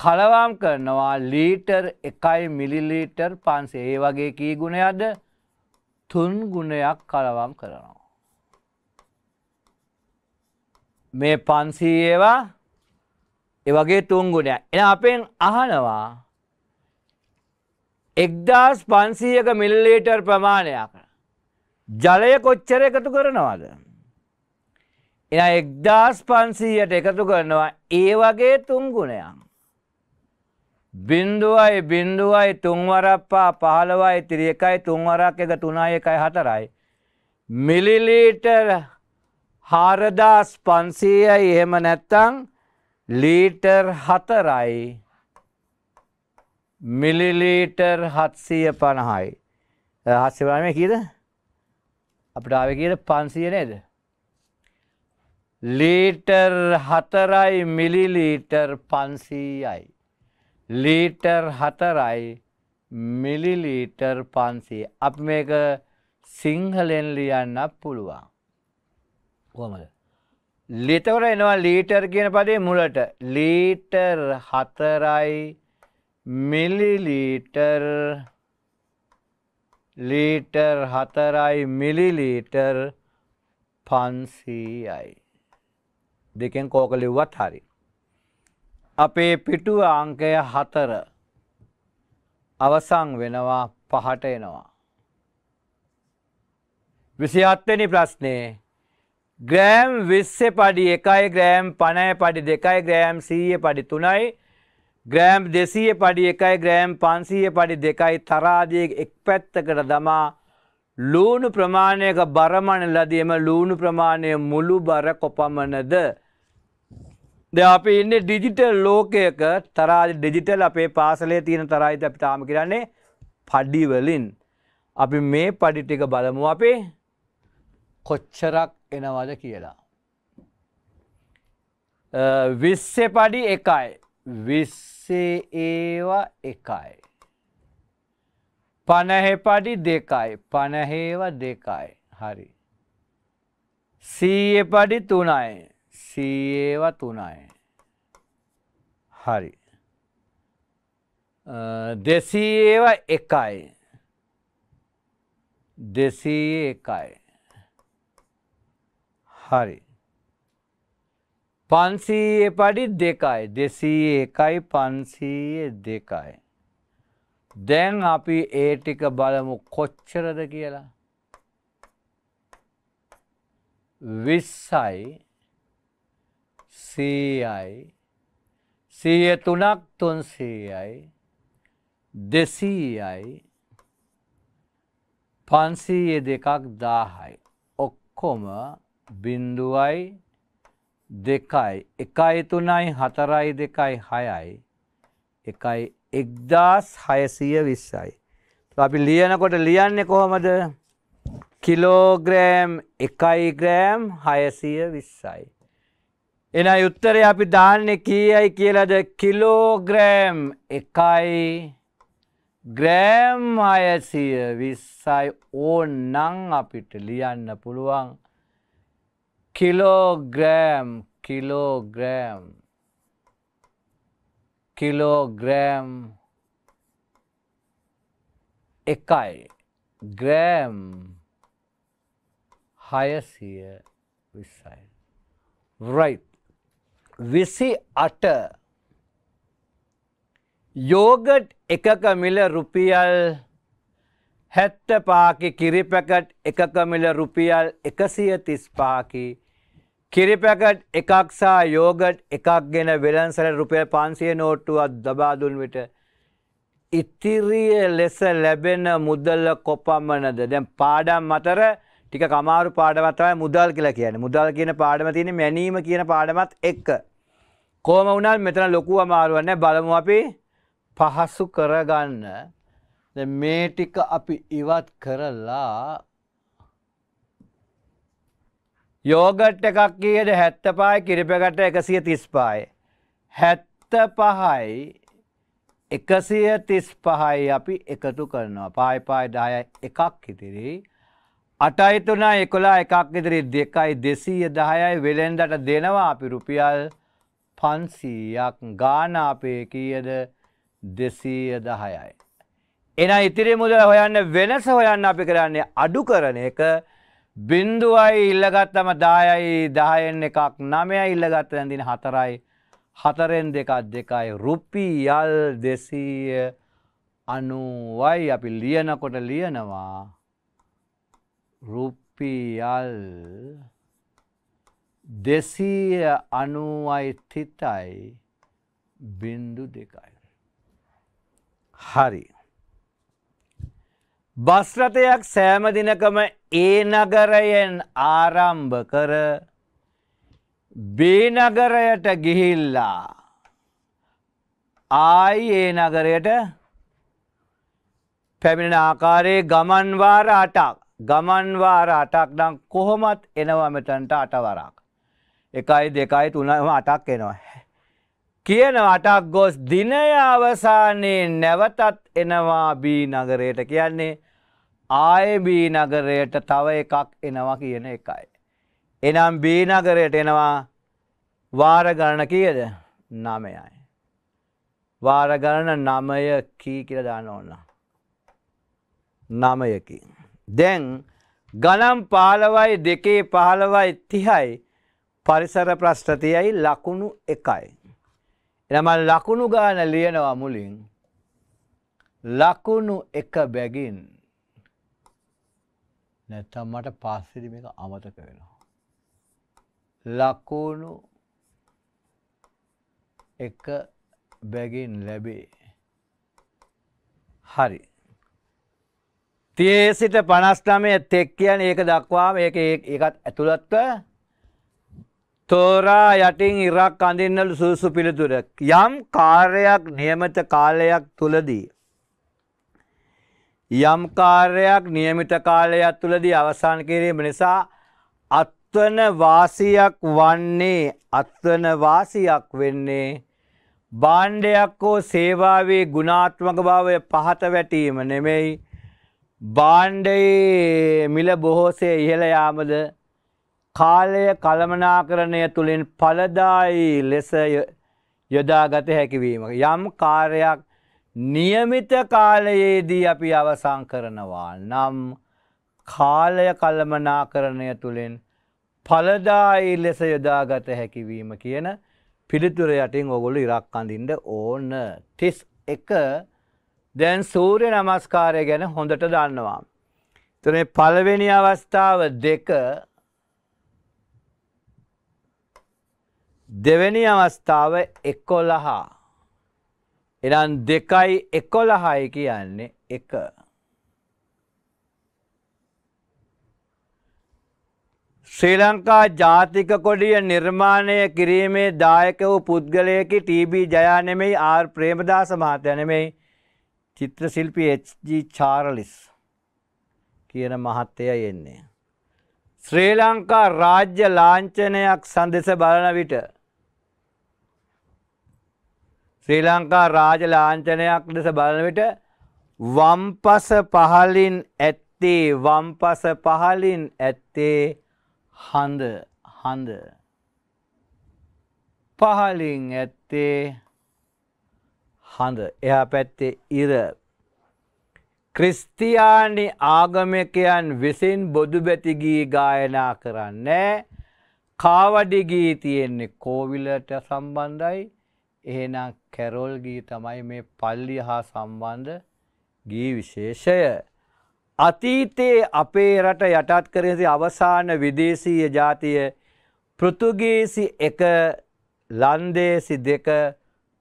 Speaker 1: කලවම් කරනවා ලීටර් එකයි මිලිලීටර් පන්සේ ඒ වගේ කී ගුණයක්ද තුන් ගුණයක් කලවම් කරනවා. මේ පන්සී ඒවා එවගේ තුන් ගුණයක් එන අපෙන් අහනවා එක්දස් පන්සීයක මිල්ලීටර් ප්‍රමාණයක් ජලය කොච්චර එකතු කරනවාද. එන එක්දස් පන්සීයට එකතු කරනවා ඒ වගේ තුන් ගුණයක්. බින්දුවයි බින්දුවයි තුන්වරප්පා පහළවයි තිරියකයි තුන්වරක් එක තුනයි එකයි හතරයි. මිලිලීටර් හාරදාස් පන්සීයයි එහෙම නැත්තං ලීටර් හතරයි මිලිලීටර් හත්සීය පණහයි හස්සවනම කීද අපට ආව කියද? පන්සිය නේද? ලීටර් හතරයි මිලිලීටර් පන්සීයයි. ලීටර් හතරයි මිලිලීටර් පන්සේ අප මේක සිංහලෙන් ලියන්න පුළුවන්. කොමද ලිතවර එනවා ලීටර් කියන පදේ මුලට. ලීටර් හතරයි මිලිලීටර් ලීටර් හතරයි මිලිලීටර් පන්සීයයි. දෙකෙන් කෝක ලිව්වත් හරි. අපේ පිටුව අංකය හතර. අවසං වෙනවා පහට එනවා. විසිහත්වනි ප්‍රශ්නය. ග්‍රෑම් විස්්‍ය පඩි එකයි ග්‍රෑම් පණය පඩි දෙකයි ග්‍රෑම් සීය පඩි තුනයි. ග්‍රෑම් දෙසීය පඩි එකයි ග්‍රෑම් පන්සීය පඩි දෙකයි තරාදිය එක් පැත්තකට දමා ලූුණු ප්‍රමාණයක බරමණ ලදියම ලූුණු ප්‍රමාණය මුළු බර කොපමණද? ද අපි ඉන්න ඩිජිටල් ලෝකයක. තරාද ඩිජිටල් අපේ පාසලේ තියෙන තරයිත අපි තාම කරන්නේ පඩිවලින් අපි මේ පඩි ටික බලමු අපේ. කොච්චරක් එනවද කියලා. විස්සේ පඩි එකයි. විස්සේ ඒවා එකයි. පණහෙපඩි දෙකයි පණහේව දෙකයි හරි. සීය පඩි තුනයි සීඒව තුනයි. හරි. දෙසීඒව එකයි. දෙසී එකයි. හරි. පන්සීයේ පඩි දෙකයි දෙසී එකයි පන්සීය දෙකයි. දැන් අපි ඒ ටික බලමු කොච්චරද කියලා. විස්සයි සීයයි සීය තුනක් තුන්සීයයි දෙසීයයි පන්සීය දෙකක් දාහයි ඔක්කොම බින්දුවයි දෙකයි. එකයි තුනයි හතරයි දෙකයි හයයි. එකයි එක්දාස් හයසීය විස්සයි. අපි ලියනකොට ලියන්නේ කොහොමද? කිලෝග්‍රෑම් එකයි ග්‍රෑම් හයසීය විස්සයි. එන යුත්තරය අපි දාන්න කීයයි කියලද? කිලෝග්‍රෑම් එකයි ග්‍රෑම් අයසිය විස්සයි. ඕ නං අපිට ලියන්න පුළුවන්. किलोग्राम किलोग्राम किलोग्राम, इकाई, ग्राम हाइस्ट हियर विसाइल राइट विसी अट योगट एकक मिल रुपियल हेत्त पाकि किरीपकट एकक मिल रुपियल, एकसिय तीस पाकि කිරි පැකට් එකක් සහ යෝගට් එකක් ගෙන වෙළන්සලට රුපියල් 500 නෝට්ටුවක් දබා දුන් විට ඉතිරිය ලෙස ලැබෙන මුදල කොපමණද? දැන් පාඩම් අතර ටික කමාරු පාඩමක් තමයි මුදල් කියලා කියන්නේ. මුදල් කියන පාඩම තියෙන්නේ මැනීම කියන පාඩමත් එක්ක. කොහම වුණත් මෙතන ලොකු අමාරුවක් නැහැ. බලමු අපි පහසු කරගන්න. දැන් මේ ටික අපි ඉවත් කරලා යෝගට් එකක් කියද හැත්ත පායි කිරිපකට එකසිය තිස්පායි. හැත්ත පහයි එකසිය තිස් පහයි අපි එකතු කරනවා පායි පායි දාය එකක් ඉතිරි. අටයි තුනා එකොලා එකක් ඉදිරි දෙකයි දෙසීය දහයයි වෙලෙන්දට දෙනවා අපි රුපියල් පන්සීයක් ගාන අපේ කියද දෙසීය දහයයි. එන ඉතිරි මුදල හොයන්න වෙනස හොයන්න අපි කරන්නේ අඩු කරන එක බින්දුවයි ඉල්ලගත්තම දායයි දහයෙන් එකක් නමය ඉල්ලගත්ත ඇඳින හතරයි හතරෙන් දෙකක් දෙකයි රුපියල් දෙසීය අනුවයි අපි ලියනකොට ලියනවා රුපියල් දෙසීය අනුවයි තිතයි බින්දු දෙකයි. හරි. බස්රථයක් සෑම දිනකම ඒ නගරයෙන් ආරම්භ කර බේනගරයට ගිහිල්ලා ආයි ඒ නගරයට පැමිණෙන ආකාරයේ ගමන්වාර අටක් ගමන්වාර අටක් නම් කොහොමත් එනවා මෙතන්ට අටවරක්. එකයි දෙකයි තුනම අටක් එනවා. කියන අටක් ගොස් දිනය අවසානයේ නැවතත් එනවා බී නගරයට කියන්නේ ආයබී නගරයට තව එකක් එනවා කියන එකයි. එනම් බී නගරයට එනවා වාර ගණන කියද නමයයි. වාර ගණන නමය කී කියල දාන්න ඕන්න. නමයකි. දැන් ගනම් පාලවයි දෙකේ පහළවයි තිහයි පරිසර ප්‍රශ්ටතියයි ලකුණු එකයි. එනම ලකුණු ගාන ලියනවා මුලින් ලකුණු එක බැගින් නැත්තම් මට පස්සෙදි මේක අමතක වෙනවා. ලකුණු එක බැගින් ලැබේ. හරි. තියේ සිට පනස්නමය තෙක් කියන ඒක දක්වාම ඒක ඒකත් ඇතුළත්ව තෝරා යටින් ඉරක් අඳින්නලු සූසු පිළිතුර යම් කාර්යක් නියමත කාලයක් තුළදී යම් කාර්යයක් නියමිත කාලයක් තුළදී අවසන් කිරීම නිසා අත්වන වාසියක් වන්නේ අත්වන වාසියක් වෙන්නේ බාණ්ඩයක් හෝ සේවාවේ ගුණාත්මක භාවය පහත වැටීම නෙමෙයි. බාණ්ඩයේ මිල බොහෝසේ ඉහළ යාමද කාලය කළමනාකරණය තුළින් ඵලදායි ලෙස යොදාගත හැකිවීම යම් කාර්යයක් නියමිත කාලයේදී අපි අවසං කරනවා නම් කාලය කල්මනාකරණය තුළින් ඵලදායි ලෙස යොදාගත හැකිවීම කියන පිළිතුර යටින් ඔගොල්ලෝ ඉරක් අඳින්න ඕන 31 දැන් සූර්ය නමස්කාරය ගැන හොඳට දන්නවා. එතන පළවෙනි අවස්ථාව දෙක දෙවැනි අවස්ථාව එකොළහ. එනම් දෙකයි එකොළහයි කියන්නේ එක. ශ්‍රී ලංකා ජාතික කොඩිය නිර්මාණය කිරීමේ දායක වූ පුද්ගලයකි ටීබී ජයා නෙමෙයි ආර් ප්‍රේමදාස මහත්තයා නෙමෙයි චිත්‍ර ශිල්පී HG චාර්ලිස් කියන මහත්තයා එන්නේ. ශ්‍රී ලංකා රාජ්‍ය ලාංඡනයක් සඳෙස බලන විට ශ්‍රී ලංකා රාජ ලාංඡනයක් ලෙස බලන විට වම්පස පහලින් ඇත්තේ වම්පස පහලින් ඇත්තේ හඳ හඳ. පහලින් ඇත්තේ හඳ. එහා පැත්තේ ඉර. ක්‍රිස්තියානි ආගමිකයන් විසින් බොදු බැතිගී ගායනා කරන්නේ කාවඩිගී තියෙන්නේ කෝවිලට සම්බන්ධයි. එහෙනම් කැරොල් ගී තමයි මේ පල්ලිය හා සම්බන්ධ ගී විශේෂය. අතීතයේ අපේ රට යටත් කරසි අවසාන විදේශීය ජාතිය පෘතුගීසි එක ලන්දේසි දෙක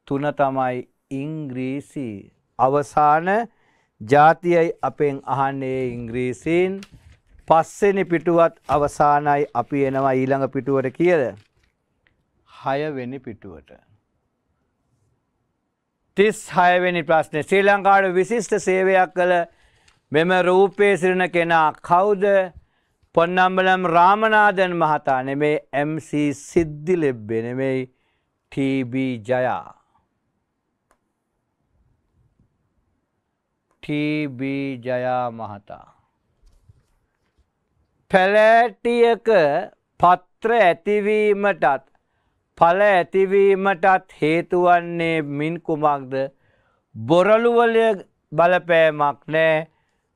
Speaker 1: තුන තමයි ඉංග්‍රීසි. අවසාන ජාතියයි අපෙන් අහන්නේ ඉංග්‍රීසින්. පස්සෙනි පිටුවත් අවසානයි අපි එනවා ඊළඟ පිටුවට කියද හයවෙනි පිටුවට. තිස් හයවෙනි ප්‍රශ්නය ශ්‍රී ලංකාට විශිෂ්ට සේවයක් කළ මෙම රූපේ සිරණ කෙනා කවුද? පොන්නම්බලම් රාමනාදන් මහතා නෙමේ MC සිද්ධි ලෙබ්බෙ නෙමෙයි TB ජයා. TB ජයා මහතා. පැලෑටියක පත්‍ර ඇතිවීමටත් ඵල ඇතිවීමටත් හේතුවන්නේ මින් කුමක්ද බොරළුවල බලපෑමක් නෑ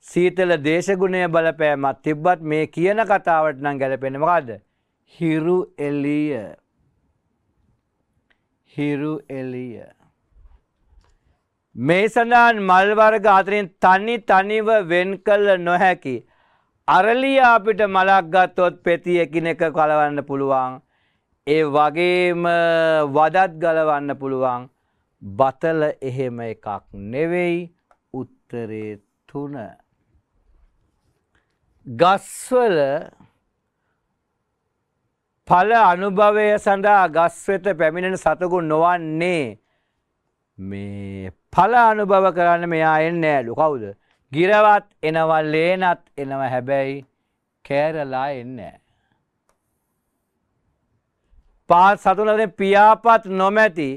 Speaker 1: සීතල දේශගුණය බලපෑමත් තිබ්බත් මේ කියන කතාවට නම් ගැලපෙන මොකක්ද? හිරු එළිය. හිරු එළිය. මේ සඳහන් මල් වර්ග අතරින් තනි තනිව වෙන් කළ නොහැකි. අරලිය අපිට මලක් ගත්තොත් පෙති එකිනෙක කලවන්න පුළුවන්. ඒ වගේම වදත් ගලවන්න පුළුවන්. බතල එහෙම එකක් නෙවෙයි උත්තරේ තුන. ගස්වල ඵල අනුභවය සඳහා ගස් වෙත පැමිණෙන සතකු නොවන්නේ මේ ඵල අනුභව කරන්න මෙයා එන්නේ නෑලු කවුද? ගිරවත් එනවා ලේනත් එනවා හැබැයි කෑරලා එන්නේ නෑ. පාත් සතුනද පියාපත් නොමැති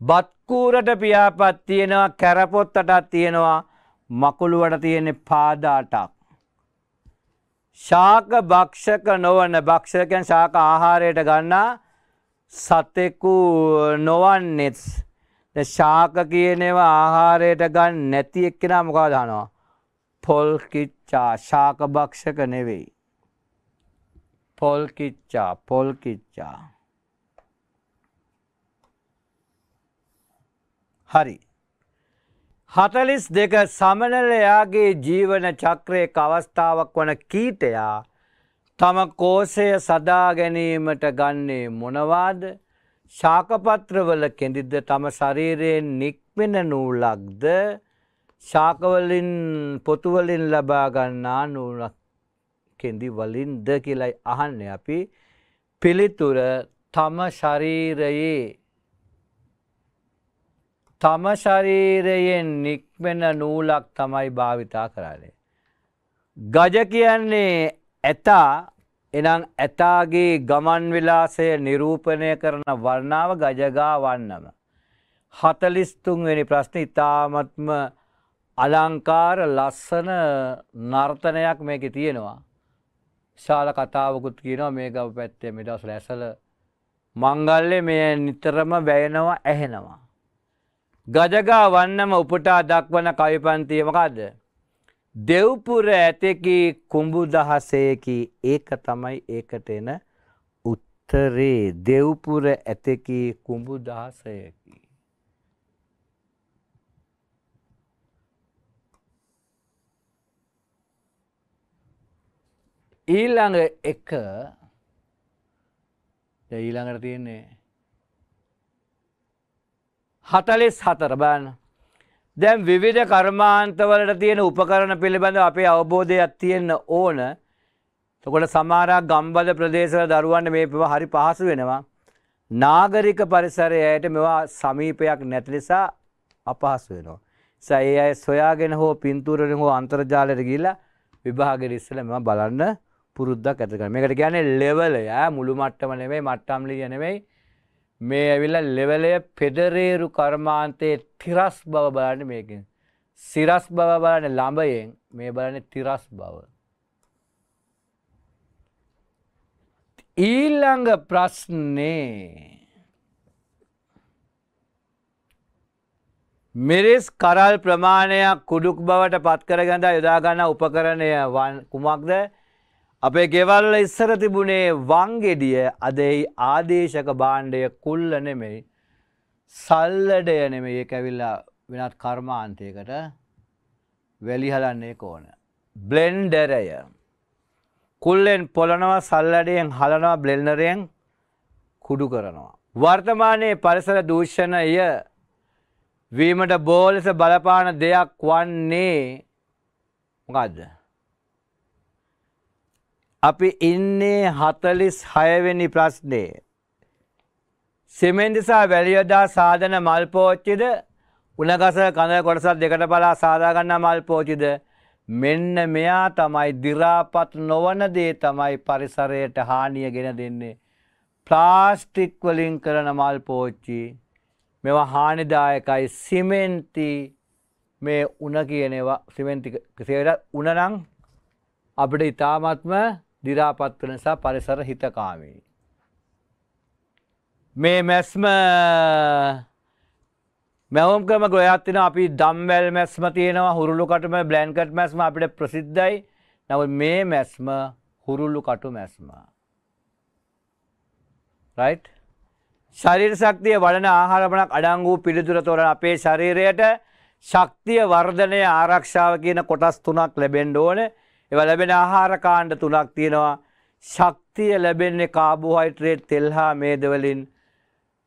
Speaker 1: බත්කූරට පියාපත් තියෙනවා කැරපොත්තටත් තියෙනවා මකුළුවට තියෙන පාදාටක්. ශාක භක්ෂක නොවන භක්ෂකයන් ශාක ආහාරයට ගන්නා සතෙකු නොවන්නෙත් ශාක කියනවා ආහාරයට ගන්න නැති එක්කෙනා මොකක්ද අහනවා පොල් කිච්චා ශාක භක්ෂක නෙවෙයි පොල් කිච්චා පොල් කිච්චා හරි. හතලිස් දෙක සමනලයාගේ ජීවන චක්‍රයක අවස්ථාවක් වන කීටයා තම කෝසය සදා ගැනීමට ගන්නේ මොනවාද? ශාකපත්‍රවල කෙඳිද්ද තම ශරීරයෙන් නික්මෙන නූලක්ද? ශාකවලින් පොතුවලින් ලබා ගන්නා නූලක් කෙඳි වලින්ද කියලයි අහන්නේ අපි. පිළිතුර තම ශරීරයේ තම ශරීරයෙන් නික්මෙන නූලක් තමයි භාවිතා කරන්නේ. ගජ කියන්නේ ඇතා එනම් ඇතාගේ ගමන් විලාසය නිරූපණය කරන වර්ණාව ගජගා වන්නම. හතලිස්තුන්වෙනි ප්‍රශ්න ඉතාමත්ම අලංකාර ලස්සන නර්තනයක් මේක තියෙනවා. ශාල කතාවකුත් කියනවා මේ ගව පැත්තේ මෙදස් ලැසල මංගල්ලෙ මේ නිතරම බැයනවා ඇහෙනවා. ගජගා වන්නම උපුටා දක්වන කවිපන්තිය මොකක්ද? දෙව්පුර ඇතෙකි කුඹු දහසේකි ඒක තමයි ඒකට එන උත්තරේ දෙව්පුර ඇතකි කුඹු දහසයකි. ඊළඟ එක ඊළඟට තියෙන්නේ හතලිස් හතර බාන්න දැම් විවිධ කර්මාන්තවලට තියෙන උපකරණ පිළිබඳ අපේ අවබෝධයක් තියෙන්න ඕන. තකොට සමාරක් ගම්බද ප්‍රදේශවල දරුවන්ට මේ පව හරි පහසු වෙනවා. නාගරික පරිසරයට මෙවා සමීපයක් නැති නිසා අපහසු වෙනවා. සඒ අය සොයාගෙන හෝ පින්තුරෙන් හෝ අන්තර්ජාලයට ගිල්ලා විභාගෙ ඉස්සල මෙම බලන්න පුරුද්දක් ඇතක මේකට ගැන ලෙවලය මුළු මට්ටම නෙවෙයි මට්ටම්ලිය නෙවෙයි මේ ඇවිල්ල ලෙවලය පෙඩරේරු කර්මාන්තයේ තිරස් බව බලන්න මේකින්. සිරස් බව බලන ළඹයෙන් මේ බලන තිරස් බව. ඊල්ළඟ ප්‍රශ්නේ මිරිස් කරල් ප්‍රමාණයක් කුඩුක් බවට පත්කරගඳ යොදාගන්න උපකරණය කුමක්ද අපේ ගෙවල්ල ඉස්සර තිබුණේ වංගෙඩිය අදයි ආදේශක බාණ්ඩය කුල්ල නෙමෙයි සල්ලඩය නෙමේ ඒ ඇවිල්ලා වෙනත් කර්මාන්තයකට වැලිහලන්නේ කෝන. බ්ලෙන්ඩරය කුල්ලෙන් පොලනවා සල්ලඩයෙන් හලනවා බ්ලෙල්නරයෙන් කුඩු කරනවා. වර්තමානයේ පරිසර දූෂණය වීමට බෝලෙස බලපාන දෙයක් වන්නේ මොකක්ද. අපි ඉන්නේ හතලිස් හයවෙනි ප්‍රශ්නය. සිමෙන්දිසා වැලියදා සාධන මල් පෝච්චිද උනගස කඳ කොටසත් දෙකට පලා සාදාගන්න මල් පෝචිද මෙන්න මෙයා තමයි දිරාපත් නොවන දේ තමයි පරිසරයට හානිය ගෙන දෙන්නේ. ප්ලාස්ටික් වලින් කරන මල් පෝච්චි මෙව හානිදායකයි සිමෙන්ති මේ උන කියනවා සිමෙන්ති සේට උනනං අපිට ඉතාමත්ම දිරාපත් වන නිසා පරිසර හිතකාමී. මේ මැස්ම මැවම් ක්‍රම ගොයත්තින අපි දම්වැල් මැස්ම තියෙනවා හුරුළු කටම බ්ලන්කට් මැස්ම අපිට ප්‍රසිද්ධයි නව මේ මැස්ම හුරුල්ලු කටු මැස්ම. රයි් ශරීර ශක්තිය වඩන ආහාරපනක් අඩංගූ පිළිතුර තොරන අපේ ශරීරයට ශක්තිය වර්ධනය ආරක්ෂාව කියන කොටස් තුනක් ලැබෙන්ඩ ඕන එව ලැබෙන ආහාරකාණ්ඩ තුනක් තියෙනවා. ශක්තිය ලැබෙන්නේ කාබෝහයිට්‍රේට් තෙල්හා මේදවලින්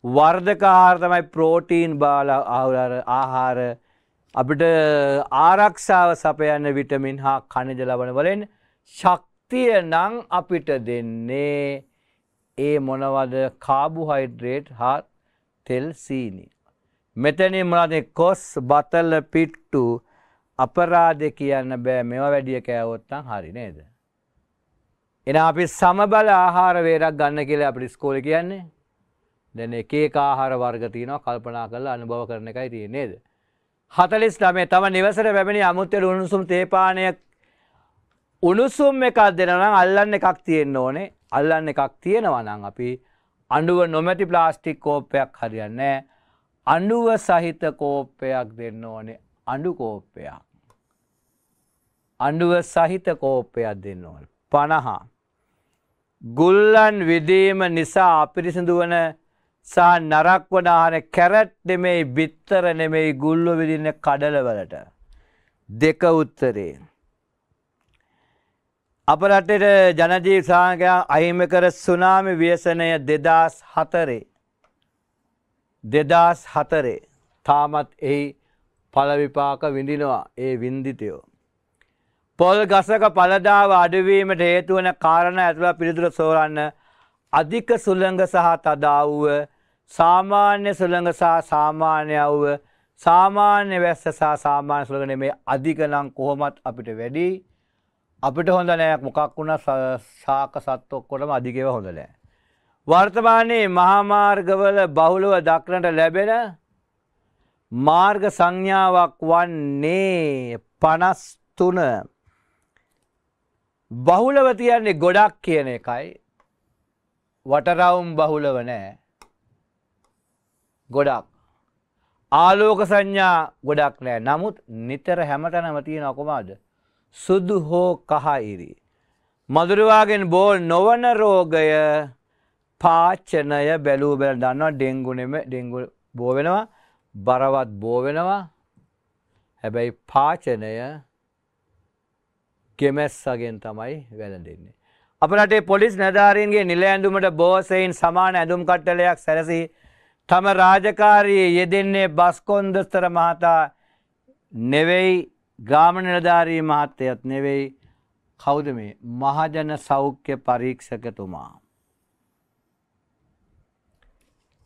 Speaker 1: වර්ධක ආහාර තමයි ප්‍රෝටීන් බාල ආහාර අපිට ආරක්ෂාව සපයන්න විටමින් හා කණජ ලබන වලින් ශක්තිය නං අපිට දෙන්නේ. ඒ මොනවද? කාබුහයිඩ්‍රේට් හා තෙල් සීනි. මෙතනින් මොනද කොස් බතල පිට්ටු අපරාධ කියන්න බෑ මෙව වැඩිය කෑවොත්තන් හරි නේද. එන අපි සමබල ආහාර වේරක් ගන්න කියලා අපි ස්කෝල කියන්නේ දැන එකේ ආහාර වර්ගතියනවා කල්පනා කරලා අනුභව කරන එකයි තිය නේද. හතලිස් ළමේ තම නිවසට පැමිණි අමුත්තල උණුසුම් තේපානයක් උණුසුම් එකක් දෙනනම් අල්ලන්න එකක් තියෙන්න ඕනේ අල්ලන්න එකක් තියෙනවා නං අපි අඩුව නොමැති ප්ලාස්ටික් කෝප්පයක් හරියන්න අඩුව සහිත කෝප්පයක් දෙන්න ඕනේ අඩු කෝප්පයක්. අඩුව සහිත කෝප්පයක් දෙන්න ඕන. පණහා. ගුල්ලන් විදීම නිසා අපිරිසිදුවන සා නරක් වනාහන කැරට් නෙමෙයි බිත්තර නෙමෙයි ගුල්ලො විදින්න කඩලවලට. දෙක උත්තරේ. අප රටට ජනජී සාගයා අහිම කර සුනාමි ව්‍යසනය දෙදස් හතරේ. දෙදස් හතරේ තාමත් එහි පලවිපාක විඳිනවා ඒ වින්දිතයෝ. පොල් ගසක පලදාව අඩුවීමට හේතුවන කාරණ ඇතුළ පිළිතුර සෝරන්න අධික සුළඟ සහ තදාව්ව සාමාන්‍ය සුළඟ සහ සාමාන්‍යව්ව සාමාන්‍ය වැස්ස සහ සාමාන්‍ය සුළඟ නෙමේ අධිකනං කොහොමත් අපිට වැඩි අපිට හොඳ නෑයක් මොකක් වුණ සාක සත් ඔක්කොටම අධිකව හොඳ නෑ. වර්තමානයේ මහාමාර්ගවල බහුලුව දක්නට ලැබෙන මාර්ග සංඥාවක් වන්නේ පනස්තුන බහුලව තියන්නේ ගොඩක් කියන එකයි. වටරවුම් බහුලව නෑ. ගොඩක්. ආලෝක සංඥා ගොඩක් නෑ. නමුත් නිතර හැමටනම තියෙන අකොමාද සුදු හෝ කහයිරි. මදුරවාගෙන් බෝල් නොවන රෝගය පාචනය බැලූ බැල දන්නවා. ඩෙංගුනෙම ඩෙංගු බෝ වෙනවා. බරවත් බෝ වෙනවා. හැබැයි පාචනය කෙමැස්සගෙන් තමයි වැළඳෙන්නේ. අප රටේ පොලිස් නැධාරීන්ගේ නිල ඇඳුමට බෝසයින් සමාන ඇඳුම් කට්ටලයක් සැරසි තම රාජකාරයේ යෙදෙන්නේ බස්කොන්දස්තර මහතා නෙවෙයි ග්‍රාම නිලධාරී මහත්තයත් නෙවෙයි කෞද මේ මහජන සෞඛ්‍ය පරීක්ෂකතුමා.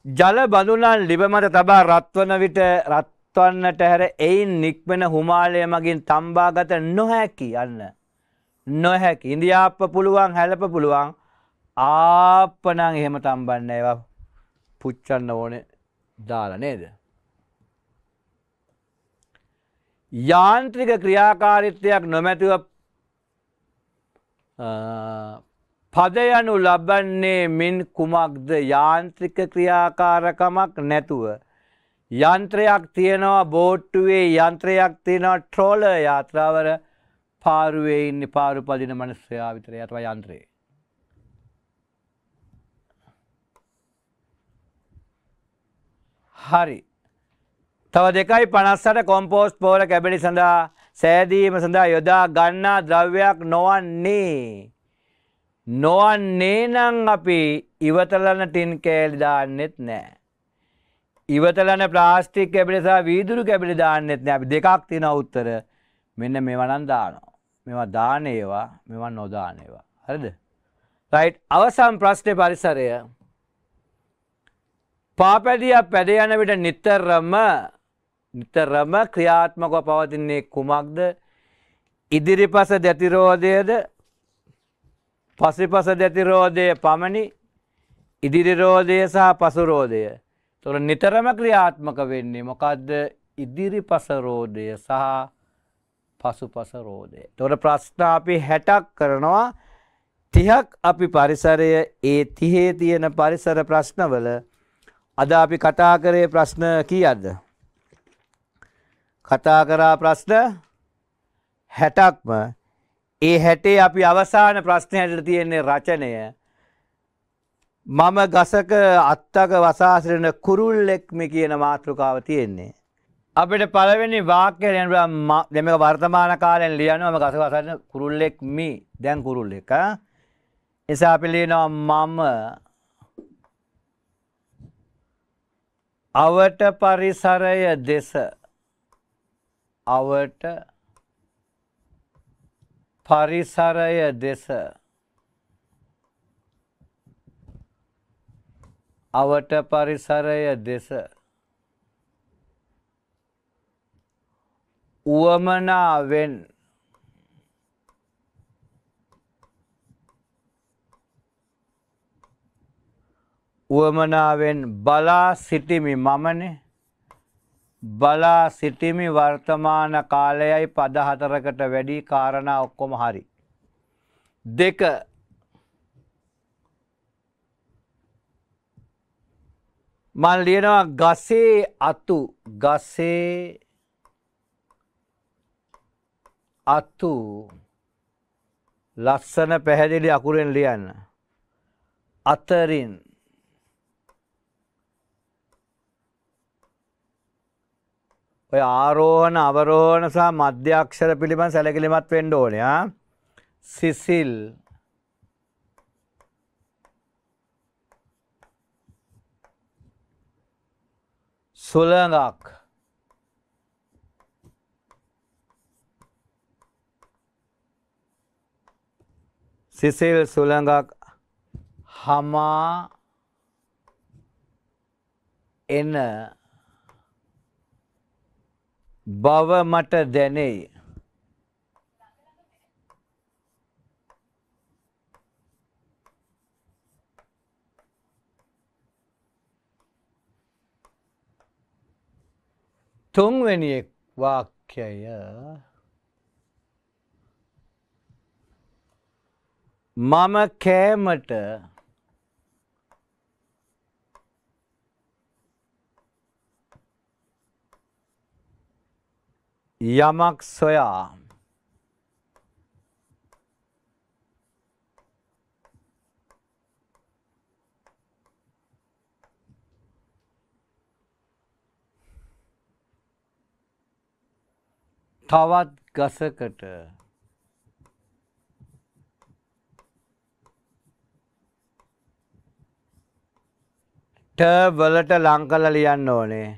Speaker 1: ජල බඳුනන් ලිබමට තබා රත්වන විට රත්වන්නට හැර එයින් නික්මෙන හුමාලය මගින් තම්බාගත නොහැකි යන්න. නොහැකි ඉන්දියාප්ප පුළුවන් හැලප පුළුවන් ආපනං එහෙම තම්බන්න ඒවා පුච්චන්න ඕන දාලා නේද. යාන්ත්‍රික ක්‍රියාකාරිත්වයක් නොමැතිව පදයනු ලබන්නේ මින් කුමක්ද යාන්ත්‍රික ක්‍රියාකාරකමක් නැතුව. යන්ත්‍රයක් තියෙනවා බෝට්ටුවේ යන්ත්‍රයක් තියෙනවා ට්‍රෝල යාත්‍රාවර පාරුවේ ඉන්න පාරු පදින මනස්්‍රයා විතර යටව යන්ත්‍රයේ. හරි. තව දෙකයි පනස්සට කොම්පෝස්් පෝල කැබිලි සඳහා සෑදීම සඳහා යොදා ගන්නා ද්‍රව්‍යයක් නොවන්නේ. නොවන්නේ නං අපි ඉවතලන ටින් කෑලි දාන්නෙත් නෑ. ඉවතලන ප්ලාස්ටික් කැබිලිසා වීදුරු කැබිලි දාන්නෙත් නෑ අපි දෙකක් තින උත්තර මෙන්න මෙවනන් දානවා. මෙවා දානේවා මෙවන් නොදානේවා. හරිද. රයි් අවසම් ප්‍රශ්නය පරිසරය. පාපැදියක් පැද යන විට නිතරම නිතරම ක්‍රියාත්මක පවතින්නේ කුමක්ද? ඉදිරිපස දැතිරෝධයද? පසිපස දැතිරෝධය පමණි. ඉදිරිරෝධය සහ පසුරෝධය. තොර නිතරම ක්‍රියාත්මක වෙන්නේ මොකක්ද ඉදිරි පසරෝධය සහ පසු පසරෝධය. තොර ප්‍රශ්න අපි හැටක් කරනවා තිහක් අපි පරිසරය ඒ තිහේ තියෙන පරිසර ප්‍රශ්නවල අද අපි කතා කරේ ප්‍රශ්න කියද්ද. කතා කරා ප්‍රශ්න හැටක්ම ඒ හැටේ අපි අවසාන ප්‍රශ්නය හැට තියෙන්නේ රචනය මම ගසක අත්තක වසාසිරෙන කුරුල්ලෙක්ම කියන මාතෘකාව තියෙන්නේ. අපිට පළවෙනි වාක්‍යය දෙමක වර්තමාන කාලෙන් ලියනවම ගස වසන කුරුල්ලෙක් මී. දැන් කුරුල්ල එක. එසා පිළිනවා මම අවට පරිසරය දෙස. අවට පරිසරය දෙස. අවට පරිසරය දෙස. උවමනාවෙන්. උවමනාවෙන් බලා සිටිමි මමනේ. බලා සිටිමි වර්තමාන කාලයයි පද හතරකට වැඩි කාරණා ඔක්කොම හරි. දෙක. මල් ලියනවා ගසේ අතු. ගසේ අත්තු ලස්සන පැහැදිලි අකුරෙන් ලියන්න. අතරින්. ඔය ආරෝහණ අවරෝහණ සහ මධ්‍යක්ෂර පිළිබඳ සැලකිලිමත් වෙන්න ඕනේ සිසිල්. සුළඟක්. සිසිල් සුළඟක් හමා එන බව මට දැනෙයි. තුන්වෙනි වාක්‍යය මම කෑමට යමක් සොයා තවත් ගසකට වලට ලංකල ලියන්න ඕනේ.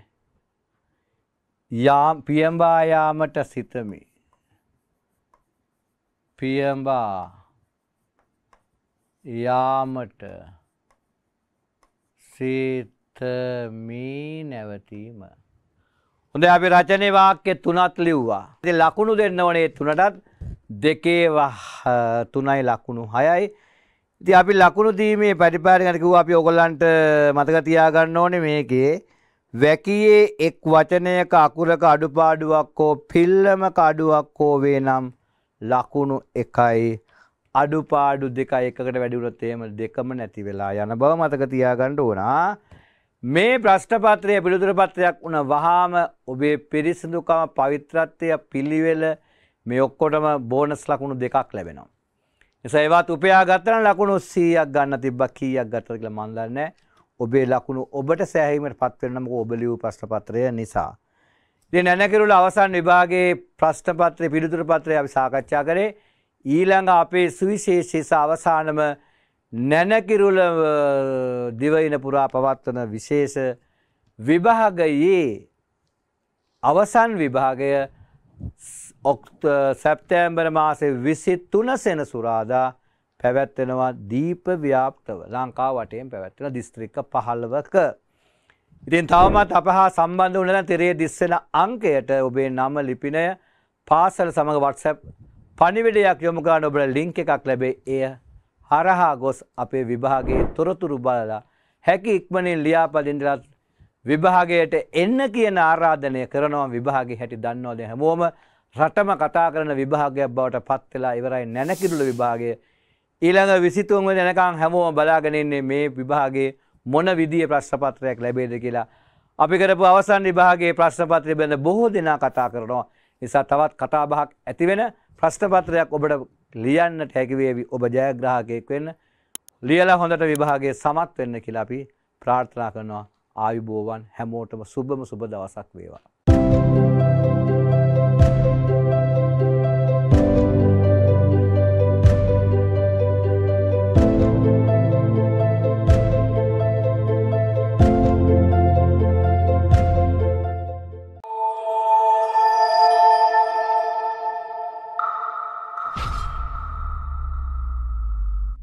Speaker 1: යාම් පියම්බායාමට සිතමි. පියම්බා යාමට සිතමී නැවතීම. හොඳ අපි රචනය වාක්‍ය තුනත් ලිව්වා. ඉතින් ලකුණු දෙන්න ඕනේ තුනටත්. දෙකේ වහ- තුනයි ලකුණු හයයි. ඉතින් අපි ලකුණු දීමේ පරිපාලන ගැන කිව්වා. අපි ඕගොල්ලන්ට මතක තියාගන්න ඕනේ මේකේ. වැකියේ එක් වචනයක අකුරක අඩුපාඩුවක් හෝ පිල්ලමක අඩුවක් හෝ වේ නම් ලකුණු එකයි. අඩුපාඩු දෙකයි. එකකට වැඩි වුණොත් එහෙම දෙකම නැති වෙලා යන බව මතක තියාගන්න ඕනා. මේ ප්‍රශ්න පත්‍රය පිළිතුරු පත්‍රයක් වුණ වහාම ඔබේ පිරිසිදුකම පවිත්‍රත්වය පිළිවෙල මේ ඔක්කොටම බෝනස් ලකුණු දෙකක් ලැබෙනවා. නිසා ඒවත් උපයා ගත්තන ලකුණු 100ක් ගන්න තිබ්බා කීයක් ගත්තද කියලා මන් දන්නේ නැහැ. ඔබේ ලකුණු ඔබට සෑහීමට පත් වෙන මොකද ඔබ ලියූ ප්‍රශ්න පත්‍රය නිසා. ඉතින් නැනකිරුල අවසන් විභාගයේ ප්‍රශ්න පත්‍රය පිළිතුරු පත්‍රය අපි සාකච්ඡා කරේ. ඊළඟ අපේ සුවිශේෂී සහ අවසානම නැනකිරුල අ, දිවයින පුරා පවත්වන විශේෂ විභාගයේ අවසන් විභාගය ස්- ඔක්ත සැප්තෑම්බර් මාසේ විසි තුන සෙනසුරාදා පැවැත්වෙනවා දීප ව්‍යාප්තව. ලංකා වටයෙන් පැවැත්වෙන දිස්ත්‍රික්ක පහල්ලවක. ඉතින් තවමත් අප හා සම්බන්ධ වනන තෙරේ දිස්සෙන අංකයට ඔබේ නම ලිපිනය පාසල සමඟ වටසැප් පනිවිඩයක් යොමුගාන ඔබට ලිංක එකක් ලැබේ. එය හරහා ගොස් අපේ විභාගේ තොරතුරු බලලා හැකි ඉක්මනින් ලියාපදින්ටලත් විභාගයට එන්න කියන ආරාධනය කරනවා. විභාගේ හැටි දන්නවද හැමෝම රටම කතා කරන විභාගයක් බවට පත්වෙලා ඉවරයි නැනකිරුල විභාගය. ඊළඟ විසිතුන්ව දෙනකං හැමෝම බලාගෙනන්නේ මේ විභාගේ මොන විදිිය ප්‍රශ්පත්‍රයක් ලැබේද කියලා. අපි කරපු අවසන් විභාගේ ප්‍රශ්පත්‍රය බැඳ බොහෝ දෙනා කතා කරනවා. නිසා තවත් කතාබහක් ඇතිවෙන ප්‍රශ්නපත්‍රයක් ඔබට ලියන්නට හැකිවේවි. ඔබ ජයග්‍රහකයෙක් වෙන්න. ලියලා හොඳට විභාගේ සමත් වෙන්න කියලා අපි ප්‍රාර්ථනා කරනවා. ආයුබෝවන් හැමෝටම සුබම සුබ දවසක් වේවා.